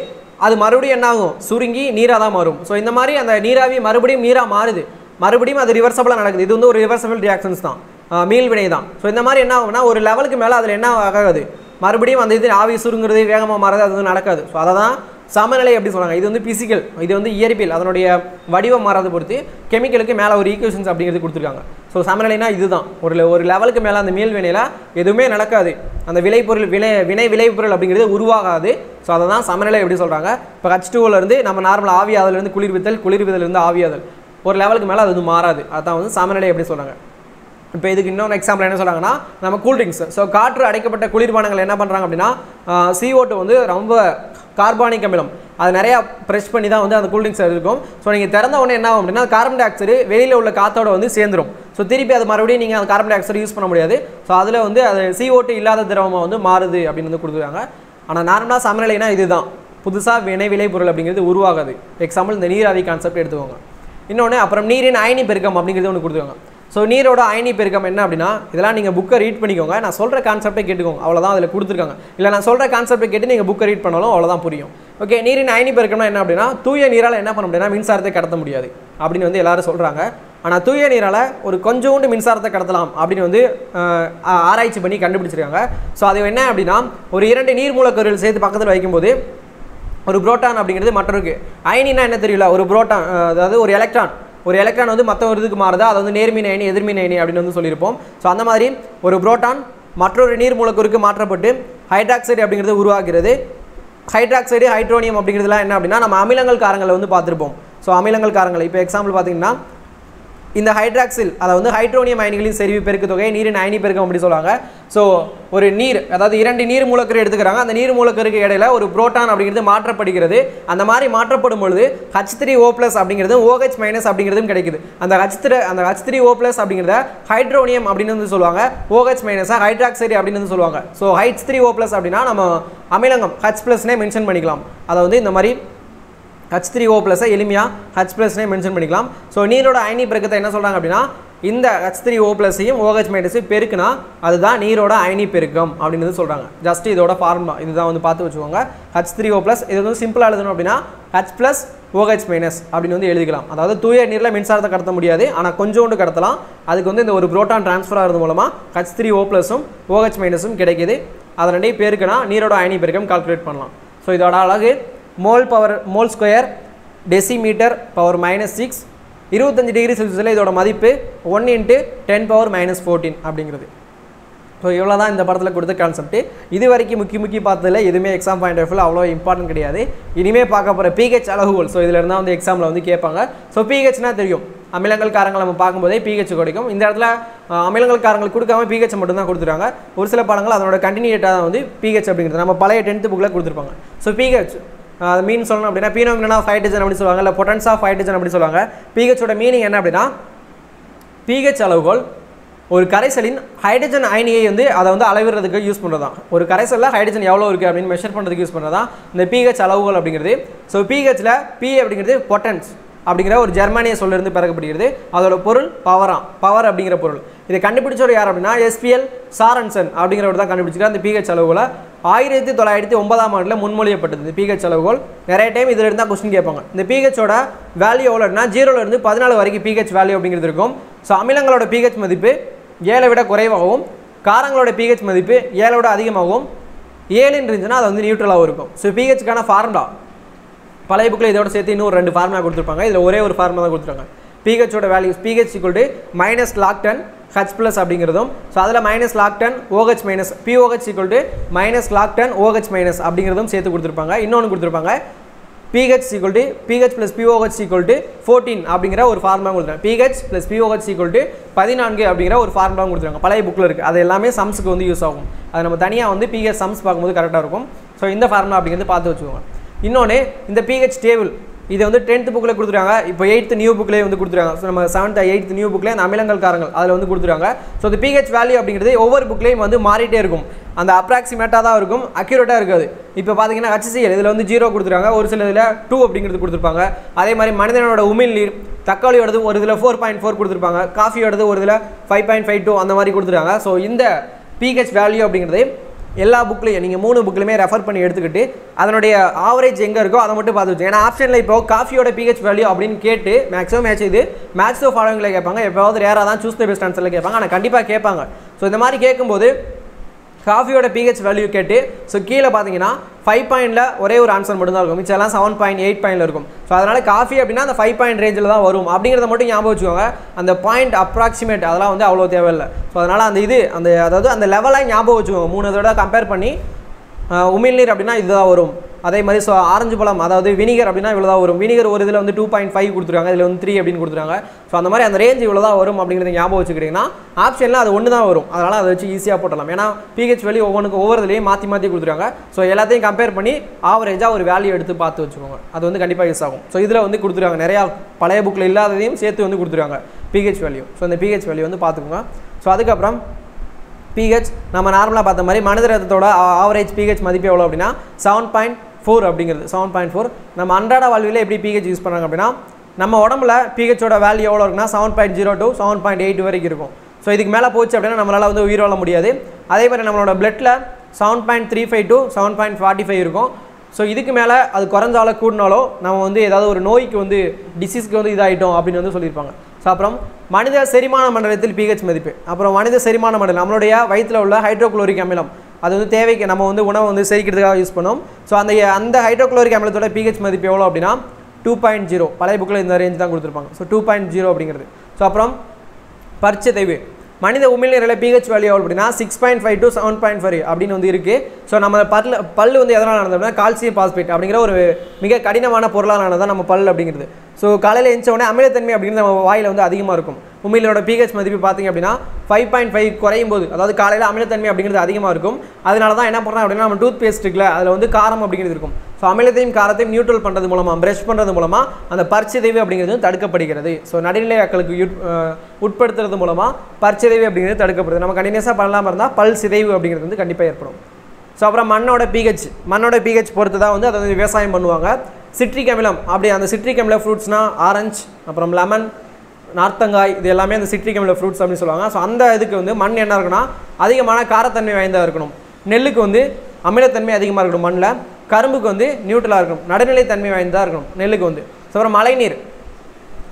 அது மறுபடியும் என்ன ஆகும் சுருங்கி நீராக தான் மாறும். ஸோ இந்த மாதிரி அந்த நீராவி மறுபடியும் நீராக மாறுது. மறுபடியும் அது ரிவர்சபிளாக நடக்குது. இது வந்து ஒரு ரிவர்சபிள் ரியாக்ஷன்ஸ் தான். ஆஹ் மீள் வினை தான். ஸோ இந்த மாதிரி என்ன ஆகும்னா ஒரு லெவலுக்கு மேலே அதில் என்ன ஆகாது. மறுபடியும் அந்த இது ஆவி சுருங்குறது வேகமாக மாறது அது வந்து நடக்காது. ஸோ அதை தான் சமநிலை அப்படி சொல்கிறாங்க இது வந்து பிசிக்கல் இது வந்து இயற்பியல். அதனுடைய வடிவம் மாறாத பொறுத்து கெமிக்கலுக்கு மேலே ஒரு ஈக்குவேஷன்ஸ் அப்படிங்கிறது கொடுத்துருக்காங்க. ஸோ சமநிலைனா இதுதான். ஒரு ஒரு லெவலுக்கு மேலே அந்த மீள் வினையில் எதுவுமே நடக்காது. அந்த விளைபொருள் வினை வினை விளைபொருள் அப்படிங்கிறது உருவாகாது. ஸோ அதை தான் சமநிலை எப்படி சொல்கிறாங்க இப்போ ஹச் டூவிலேருந்து நம்ம நார்மல் ஆவியாதலேருந்து குளிர்வித்தல் குளிர்விதலேருந்து ஆவியாதல். ஒரு லெவலுக்கு மேலே அது வந்து மாறாது. அதான் வந்து சமநிலை எப்படி சொல்கிறாங்க இப்போ இதுக்கு இன்னொரு எக்ஸாம்பிள் என்ன சொல்கிறாங்கன்னா நம்ம கூல்ட்ரிங்க்ஸ் ஸோ காற்று அடைக்கப்பட்ட குளிர்பானங்கள் என்ன பண்ணுறாங்க அப்படின்னா CO2 வந்து ரொம்ப கார்பானிக் அமிலம். அது நிறையா ப்ரெஷ் பண்ணி தான் வந்து அந்த கூல்ட்ரிங்க்ஸ் இருக்கும் ஸோ நீங்கள் திறந்த உடனே என்ன ஆகும் அப்படின்னா கார்பன் டை ஆக்சைடு வெளியில் உள்ள காற்றோட வந்து சேர்ந்துரும். ஸோ திருப்பி அது மறுபடியும் நீங்கள் அந்த கார்பன் டை ஆக்சைடு யூஸ் பண்ண முடியாது. ஸோ அதில் வந்து அது சிஓட்டு இல்லாத திரவமாக வந்து மாறுது அப்படின்னு வந்து கொடுத்துருக்காங்க ஆனால் நார்மலாக சமநிலைனா இதுதான். புதுசாக வினை விளைபொருள் அப்படிங்கிறது உருவாகாது. எக்ஸாம்பிள் இந்த நீராவி கான்செப்ட் எடுத்துக்கோங்க. இன்னொன்று அப்புறம் நீரின் அயனி பெருக்கம் அப்படிங்கிறது ஒன்று கொடுத்துருவாங்க ஸோ நீரோட அயனி பெருக்கம் என்ன அப்படின்னா இதெல்லாம் நீங்கள் புக்கை ரீட் பண்ணிக்கோங்க. நான் சொல்கிற கான்செப்டை கேட்டுக்கோங்க. அவ்வளோதான் அதில் கொடுத்துருக்காங்க. இல்லை நான் சொல்கிற கான்செப்டை கேட்டு நீங்கள் புக்கை ரீட் பண்ணாலும் அவ்வளோதான் புரியும். ஓகே நீரின் அயனி பெருக்கம்னா என்ன அப்படின்னா தூய நீரால் என்ன பண்ண முடியும்னா மின்சாரத்தை கடத்த முடியாது அப்படின்னு வந்து எல்லாரும் சொல்கிறாங்க ஆனால் தூய நீரால் ஒரு கொஞ்சோண்டு மின்சாரத்தை கடத்தலாம் அப்படின்னு வந்து ஆராய்ச்சி பண்ணி கண்டுபிடிச்சிருக்காங்க. ஸோ அது என்ன அப்படின்னா ஒரு இரண்டு நீர் மூலக்கருவில் சேர்த்து பக்கத்தில் வைக்கும்போது ஒரு புரோட்டான் அப்படிங்கிறது மற்றொருக்கு. அயனினா என்ன தெரியல ஒரு புரோட்டான் அதாவது ஒரு எலக்ட்ரான் ஒரு எலக்ட்ரான் வந்து மற்ற ஒரு இதுக்கு மாறுதா? அதை வந்து நேர்மின் அயனி எதிர்மின் அயனி அப்படின்னு வந்து சொல்லியிருப்போம். ஸோ அந்த மாதிரி ஒரு புரோட்டான் மற்றொரு நீர் மூலக்கூறுக்கு மாற்றப்பட்டு ஹைட்ராக்சைடு அப்படிங்கிறது உருவாகிறது. ஹைட்ராக்சைடு ஹைட்ரோனியம் அப்படிங்கிறதுலாம் என்ன அப்படின்னா நம்ம அமிலங்கள் காரங்களை வந்து பார்த்துருப்போம். ஸோ அமிலங்கள் காரங்கள் இப்போ எக்ஸாம்பிள் பார்த்தீங்கன்னா இந்த ஹைட்ராக்சில் அதை வந்து ஹைட்ரோனியம் அயனிகளின் செறிவு பெருக்கு தொகை நீரின் அயனி பெருக்கம் அப்படி சொல்லுவாங்க. ஸோ ஒரு நீர் அதாவது இரண்டு நீர் மூலக்கரு எடுத்துக்கிறாங்க. அந்த நீர் மூலக்கருக்கு இடையில ஒரு புரோட்டான் அப்படிங்கிறது மாற்றப்படுகிறது. அந்த மாதிரி மாற்றப்படும் பொழுது ஹச் த்ரீ ஓ ப்ளஸ் அப்படிங்கிறதும் ஓஹெச் மைனஸ் அப்படிங்கிறதும் கிடைக்குது. அந்த ஹச் த்ரீ அந்த ஹச் த்ரீ ஓ ப்ளஸ் அப்படிங்கிறத ஹைட்ரோனியம் அப்படின்னு வந்து சொல்லுவாங்க. ஓஹெச் மைனஸாக ஹைட்ராக்சைடு அப்படின்னு வந்து சொல்லுவாங்க. So H three O plus அப்படின்னா நம்ம அமிலங்கம் ஹச் ப்ளஸ்னே மென்ஷன் பண்ணிக்கலாம். அதை வந்து இந்த மாதிரி ஹச் த்ரீ ஓ ப்ளஸை எளிமையாக ஹச் ப்ளஸ்னே மென்ஷன் பண்ணிக்கலாம். ஸோ நீரோட அயனி பெருக்கத்தை என்ன சொல்கிறாங்க அப்படின்னா இந்த ஹச் த்ரீ ஓ ப்ளஸையும் ஓஹெச் மைனஸையும் பெருக்குனா அதுதான் நீரோட அயனி பெருக்கம் அப்படின்னு சொல்கிறாங்க ஜஸ்ட் இதோட ஃபார்முலா இதுதான் வந்து பார்த்து வச்சுக்கோங்க. ஹச் த்ரீ ஓ ப்ளஸ் இது வந்து சிம்பிளாக எழுதணும் அப்படின்னா ஹச் ப்ளஸ் ஓஹெச் மைனஸ் அப்படின்னு வந்து எழுதிக்கலாம். அதாவது தூய நீரில் மின்சாரத்தை கடத்த முடியாது ஆனால் கொஞ்சோண்டு கடத்தலாம். அதுக்கு வந்து இந்த ஒரு புரோட்டான் ட்ரான்ஸ்ஃபர் ஆகிறது மூலமாக ஹச் த்ரீ ஓ ப்ளஸும் ஓஹெச் மைனஸும் கிடைக்கிது. அதை ரெண்டையும் பேருக்குனா நீரோட அயனி பெருக்கம் கால்குலேட் பண்ணலாம். ஸோ இதோட அழகு mole power mole square decimetre power minus six இருபத்தஞ்சி டிகிரி செல்சியஸில் இதோட மதிப்பு one into ten power minus fourteen அப்படிங்கிறது. ஸோ இவ்வளோ தான் இந்த படத்தில் கொடுத்த கான்செப்ட் இது வரைக்கும் முக்கிய முக்கிய பார்த்ததில் எதுவுமே எக்ஸாம் பாயிண்ட் ஆஃப் அவ்வளோ இம்பார்ட்டன்ட் கிடையாது. இனிமேல் பார்க்க போகிற பிஹெச் அளவுகோல். ஸோ இதில் இருந்தால் வந்து எக்ஸாமில் வந்து கேட்பாங்க. ஸோ பிஹெச்னா தெரியும். அமிலங்கள் காரங்கள் நம்ம பார்க்கும்போதே பிஹெச் கிடைக்கும் இந்த இடத்துல அமிலங்கள் காரங்கள் கொடுக்காம பிஹெச் மட்டும்தான் கொடுத்துருக்காங்க. ஒரு சில படங்கள் அதனோட கண்டினியூட்டாக தான் வந்து பிஹெச் அப்படிங்கிறது. நம்ம பழைய டென்த்து புக்கில் கொடுத்துருப்பாங்க. ஸோ பிஹெச் அது மீன் சொல்லணும் அப்படின்னா பீனோமினா ஆஃப் ஹைட்ரஜன் அப்படின்னு சொல்லுவாங்க இல்லை பொட்டன்ஸ் ஆஃப் ஹைட்ரஜன் அப்படி சொல்லுவாங்க. பிஹெச்சோட மீனிங் என்ன அப்படின்னா பிஹெச் அளவுகோல் ஒரு கரைசலின் ஹைட்ரஜன் அயனியை வந்து அதை வந்து அளவிடுறதுக்கு யூஸ் பண்ணுறதான் ஒரு கரைசலில் ஹைட்ரஜன் எவ்வளோ இருக்குது அப்படின்னு மெஷர் பண்ணுறதுக்கு யூஸ் பண்ணுறதான் இந்த பிஹெச் அளவுகோல் அப்படிங்கிறது. ஸோ பிஹெச்சில் பி அப்படிங்கிறது பொட்டன்ஸ் அப்படிங்கிற ஒரு ஜெர்மானிய சொல்லிருந்து பிறக்கப்படுகிறது. அதோட பொருள் பவராம் பவர் அப்படிங்கிற பொருள். இதை கண்டுபிடிச்சவர் யார் அப்படின்னா எஸ்பிஎல் சாரன்சன் அப்படிங்கிறவர் தான் கண்டுபிடிச்சிருக்காரு. அந்த பிஹெச் அளவுகளை ஆயிரத்தி தொள்ளாயிரத்தி ஒன்பதாம் ஆண்டில் முன்மொழியப்பட்டது. பிஹெச் அளவுகோல். நிறைய டைம் இதில் இருந்தால் கொஸ்டின் கேட்பாங்க. இந்த பிஹெச்சோட வேல்யூ எவ்வளோனா ஜீரோலேருந்து பதினாலு வரைக்கும் பிஹெச் வேல்யூ அப்படிங்கிறது இருக்கும். ஸோ அமிலங்களோட பிஹெச் மதிப்பு ஏழை விட குறைவாகவும் காரங்களோட பிஹெச் மதிப்பு ஏழை விட அதிகமாகவும் ஏழுன்னு இருந்துச்சுன்னா அது வந்து நியூட்ரலாகவும் இருக்கும். ஸோ பிஹெச்க்கான ஃபார்முலா பழைய புக்கில் இதோட சேர்த்து இன்னும் ரெண்டு ஃபார்முலா கொடுத்துருப்பாங்க. இதில் ஒரே ஒரு ஃபார்முலா தான் கொடுத்துருக்காங்க. பிஹெச்சோட values pH equal to minus log ten H plus அப்படிங்கிறதும் ஸோ அதில் minus log ten OH minus pOH equal to minus log ten OH minus அப்படிங்கிறதும் சேர்த்து கொடுத்துருப்பாங்க. இன்னொன்று கொடுத்துருப்பாங்க. PH equal to pH plus pOH equal to fourteen அப்படிங்கிற ஒரு formula கொடுத்துருக்காங்க. PH plus pOH equal to பதினான்கு அப்படிங்கிற ஒரு ஃபார்முலா கொடுத்துருக்காங்க. பழைய புக்கில் இருக்குது அது எல்லாமே சம்ஸுக்கு வந்து யூஸ் ஆகும். அது நம்ம தனியாக வந்து பிஹெச் சம்ஸ் பார்க்கும்போது கரெக்டாக இருக்கும். ஸோ இந்த ஃபார்முலா அப்படிங்கிறது பார்த்து வச்சுக்கோங்க. இன்னொன்று இந்த பிஹெச் டேபிள் இதை வந்து டென்த்து புக்கில் கொடுத்துருக்காங்க. இப்போ எயித்து நியூ புக்லேயே வந்து கொடுத்துருக்காங்க. ஸோ நம்ம செவன்த் எயித்து நியூ புக்கில் அந்த அமிலங்கள் காரங்கள் அதில் வந்து கொடுத்துருக்காங்க. ஸோ இந்த பிஹெச் வேல்யூ அப்படிங்கிறது ஒவ்வொரு புக்லேயும் வந்து மாறிட்டே இருக்கும். அந்த அப்ராக்சிமேட்டாக தான் இருக்கும் அக்யூரேட்டாக இருக்காது. இப்போ பார்த்தீங்கன்னா HCl இதில் வந்து ஜீரோ கொடுத்துருக்காங்க. ஒரு சில இதில் டூ அப்படிங்கிறது கொடுத்துருப்பாங்க. அதே மாதிரி மனிதனோட உமிழ்நீர் தக்காளியோடது ஒரு இதில் ஃபோர் பாயிண்ட் ஃபோர் கொடுத்துருப்பாங்க. காஃபியோடது ஒரு இதில் ஃபைவ் பாயிண்ட் ஃபைவ் டூ அந்த மாதிரி கொடுத்துருக்காங்க. ஸோ இந்த பிஹெச் வேல்யூ அப்படிங்கிறது எல்லா புக்லையும் நீங்கள் மூணு புக்லையுமே ரெஃபர் பண்ணி எடுத்துக்கிட்டு அதனுடைய ஆவரேஜ் எங்கே இருக்கோ அதை மட்டும் பார்த்து வச்சு ஏன்னா ஆப்ஷனில் இப்போ காஃபியோட பிஹெச் வேல்யூ அப்படின்னு கேட்டு மேக்ஸிமம் மேட்ச் இது. மேக்ஸோ ஃபாலோவிங்கில் கேட்பாங்க. எப்போவது ரேராக தான் சூஸ் த பெஸ்ட் ஆன்சரில் கேட்பாங்க. ஆனால் கண்டிப்பாக கேட்பாங்க. ஸோ இந்த மாதிரி கேட்கும்போது காஃபியோட பிஹெச் வேல்யூ கேட்டு ஸோ கீழே பார்த்தீங்கன்னா ஃபைவ் பாயிண்டில் ஒரே ஒரு ஆன்சர் மட்டும்தான் இருக்கும். மிச்சம் எல்லாம் செவன் பாயிண்ட் எயிட் பாயிண்டில் இருக்கும். ஸோ அதனால் காஃபி அப்படின்னா அந்த ஃபைவ் பாயிண்ட் ரேஞ்சில் தான் வரும். அப்படிங்கிறத மட்டும் ஞாபகம் வச்சுக்கோங்க. அந்த பாயிண்ட் அப்ராக்சிமேட் அதெல்லாம் வந்து அவ்வளோ தேவையில்லை. ஸோ அதனால் அந்த இது அந்த அதாவது அந்த லெவலாக ஞாபகம் வச்சுக்கோங்க. மூணு இதோட கம்பேர் பண்ணி உமிழ்நீர் அப்படின்னா இதுதான் வரும். அதே மாதிரி ஸோ ஆரஞ்சு பழம் அதாவது வினிகர் அப்படின்னா இவ்வளோ தான் வரும். வினிகர் ஒரு இதில் வந்து டூ பாயிண்ட் ஃபைவ் கொடுத்துருக்காங்க. இதில் வந்து த்ரீ அப்படின்னு கொடுத்துருக்காங்க. ஸோ அந்த மாதிரி அந்த ரேஞ்ச் இவ்வளோ தான் வரும் அப்படிங்கிறத ஞாபகம் வச்சுக்கிட்டிங்கன்னா ஆப்ஷனில் அது ஒன்று தான் வரும். அதனால் அதை வச்சு ஈஸியாக போட்டலாம் ஏன்னா பிஹெச் வேல்யூ ஒவ்வொன்றுக்கு ஒவ்வொருதுலேயும் மாற்றி மாற்றி கொடுத்துருக்காங்க. ஸோ எல்லாத்தையும் கம்பேர் பண்ணி ஆவரேஜாக ஒரு வேல்யூ எடுத்து பார்த்து வச்சுக்கோங்க. அது வந்து கண்டிப்பாக யூஸ் ஆகும். ஸோ இதில் வந்து கொடுத்துருக்காங்க. நிறையா பழைய புக்கில் இல்லாததையும் சேர்த்து வந்து கொடுத்துருக்காங்க. பிஹெச் வேல்யூ ஸோ இந்த பிஹெச் வேல்யூ வந்து பார்த்துக்கோங்க. ஸோ அதுக்கப்புறம் பிஹெச் நம்ம நார்மலாக பார்த்த மாதிரி மனித ரத்தத்தோட ஆவரேஜ் பிஹெச் மதிப்பு எவ்வளோ அப்படின்னா செவன் பாயிண்ட் ஃபோர் அப்படிங்கிறது செவன் பாயிண்ட் ஃபோர் நம்ம அன்றாட வாழ்வில் எப்படி பிஹெச் யூஸ் பண்ணுறாங்க அப்படின்னா நம்ம உடம்புல பிஹெச்சோட வேல்யூ எவ்வளோ இருக்குன்னா seven point zero to seven point eight வரைக்கும் இருக்கும். ஸோ இதுக்கு மேலே போச்சு அப்படின்னா நம்மளால் வந்து உயிர் வாழ முடியாது. அதே மாதிரி நம்மளோட பிளட்டில் seven point three five to seven point forty five இருக்கும். ஸோ இதுக்கு மேலே அது குறைஞ்சாலோ கூடினாலோ நம்ம வந்து ஏதாவது ஒரு நோய்க்கு வந்து டிசீஸ்க்கு வந்து இதாகிட்டோம் அப்படின்னு வந்து சொல்லியிருப்பாங்க. ஸோ அப்புறம் மனித செரிமான மண்டலத்தில் பிஹெச் மதிப்பு. அப்புறம் மனித செரிமான மண்டலம் நம்மளுடைய வயிற்றில் உள்ள ஹைட்ரோக்ளோரிக் அமிலம். அது வந்து தேவைக்கு நம்ம வந்து உணவை வந்து செரிக்கிறதுக்காக யூஸ் பண்ணோம். ஸோ அந்த அந்த ஹைட்ரோக்ளோரிக் அமிலத்தோட பிஹெச் மதிப்பு எவ்வளோ அப்படின்னா டூ பாயிண்ட் ஜீரோ பழைய புக்கில் இந்த ரேஞ்ச் தான் கொடுத்துருப்பாங்க. ஸோ டூ பாயிண்ட் ஜீரோ அப்படிங்கிறது. ஸோ அப்புறம் பரிச்சதைவு மனித உமிழ்நீரில் பிஹெச் வேல்யூ எவ்வளோ அப்படின்னா six point five to seven point five அப்படின்னு வந்து இருக்குது ஸோ நம்ம பல்ல பல் வந்து எதனால் நடந்தது அப்படின்னா கால்சியம் பாஸ்பேட் அப்படிங்கிற ஒரு மிக கடினமான பொருளானது தான் நம்ம பல் அப்படிங்கிறது. ஸோ காலையில் எழுந்தவுடனே அமிலத்தன்மை அப்படிங்கிறது நம்ம வாயில் வந்து அதிகமாக இருக்கும். உமிழோட பிஹெச் மதிப்பு பார்த்தீங்க அப்படின்னா ஃபைவ் பாயிண்ட் ஃபைவ் குறையும் போது அதாவது காலையில் அமிலத்தன்மை அப்படிங்கிறது அதிகமாக இருக்கும். அதனால தான் என்ன பண்ணுறோம் அப்படின்னா நம்ம டூத் பேஸ்ட் இருக்குல்ல அதில் வந்து காரம் அப்படிங்கிறது இருக்கும். ஸோ அமிலத்தையும் காரத்தையும் நியூட்ரல் பண்ணுறது மூலமாக ப்ரஷ் பண்ணுறது மூலமாக அந்த பரிச்சதைவு அப்படிங்கிறது தடுக்கப்படுகிறது. ஸோ நடுநிலையாக்களுக்கு யுட்- உட்படுத்துறது மூலமாக பரிச்சதைவு அப்படிங்கிறது தடுக்கப்படுது. நம்ம கண்டினியூஸாக பண்ணலாமல் இருந்தால் பல் சிதைவு அப்படிங்கிறது வந்து கண்டிப்பாக ஏற்படும். ஸோ அப்புறம் மண்ணோட பிஹெச் மண்ணோட பிஹெச் பொறுத்து தான் வந்து அதை வந்து விவசாயம் பண்ணுவாங்க. சிட்ரிக் அமிலம் அப்படி அந்த சிட்ரிக் அமில ஃப்ரூட்ஸ்னால் ஆரஞ்சு அப்புறம் லெமன் நார்த்தங்காய் இது எல்லாமே அந்த சிட்ரிக் அமில ஃப்ரூட்ஸ் அப்படின்னு சொல்லுவாங்க. ஸோ அந்த இதுக்கு வந்து மண் என்ன இருக்குன்னா அதிகமான காரத்தன்மை வாய்ந்ததாக இருக்கணும். நெல்லுக்கு வந்து அமிலத்தன்மை அதிகமாக இருக்கணும் மண்ணில். கரும்புக்கு வந்து நியூட்ரலாக இருக்கணும். நடுநிலைத்தன்மை வாய்ந்ததாக இருக்கணும் நெல்லுக்கு வந்து. ஸோ அப்புறம் மழைநீர்.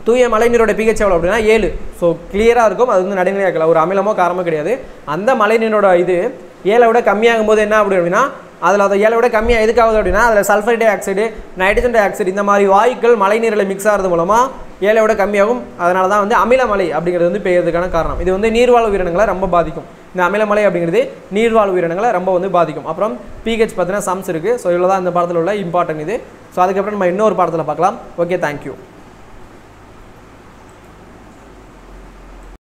தூய மழைநீரோட பிஹெச் எவ்வளோ அப்படின்னா ஏழு. ஸோ கிளியராக இருக்கும். அது வந்து நடுநிலையாக்கலாம் ஒரு அமிலமோ காரமோ கிடையாது. அந்த மழைநீரோட இது ஏழை விட கம்மியாகும் போது என்ன அப்படி அப்படின்னா அதில் அதை ஏழை விட கம்மியாக எதுக்காகுது அப்படின்னா அதில் sulphur dioxide nitrogen dioxide இந்த மாதிரி வாயுக்கள் மழைநீரில் மிக்ஸ் ஆகிறது மூலமாக ஏழை விட கம்மியாகும். அதனால தான் வந்து அமிலமலை அப்படிங்கிறது வந்து பெய்யறதுக்கான காரணம். இது வந்து நீர்வாழ் உயிரினங்களை ரொம்ப பாதிக்கும். இந்த அமிலமலை அப்படிங்கிறது நீர்வாழ் உயிரினங்களை ரொம்ப வந்து பாதிக்கும். அப்புறம் பிஹெச் பார்த்தீங்கன்னா சம்ஸ் இருக்குது ஸோ இவ்வளோ தான் இந்த பாடத்தில் உள்ள இம்பார்ட்டன்ட் இது. ஸோ அதுக்கப்புறம் நம்ம இன்னொரு பாடத்தில் பார்க்கலாம். Okay thank you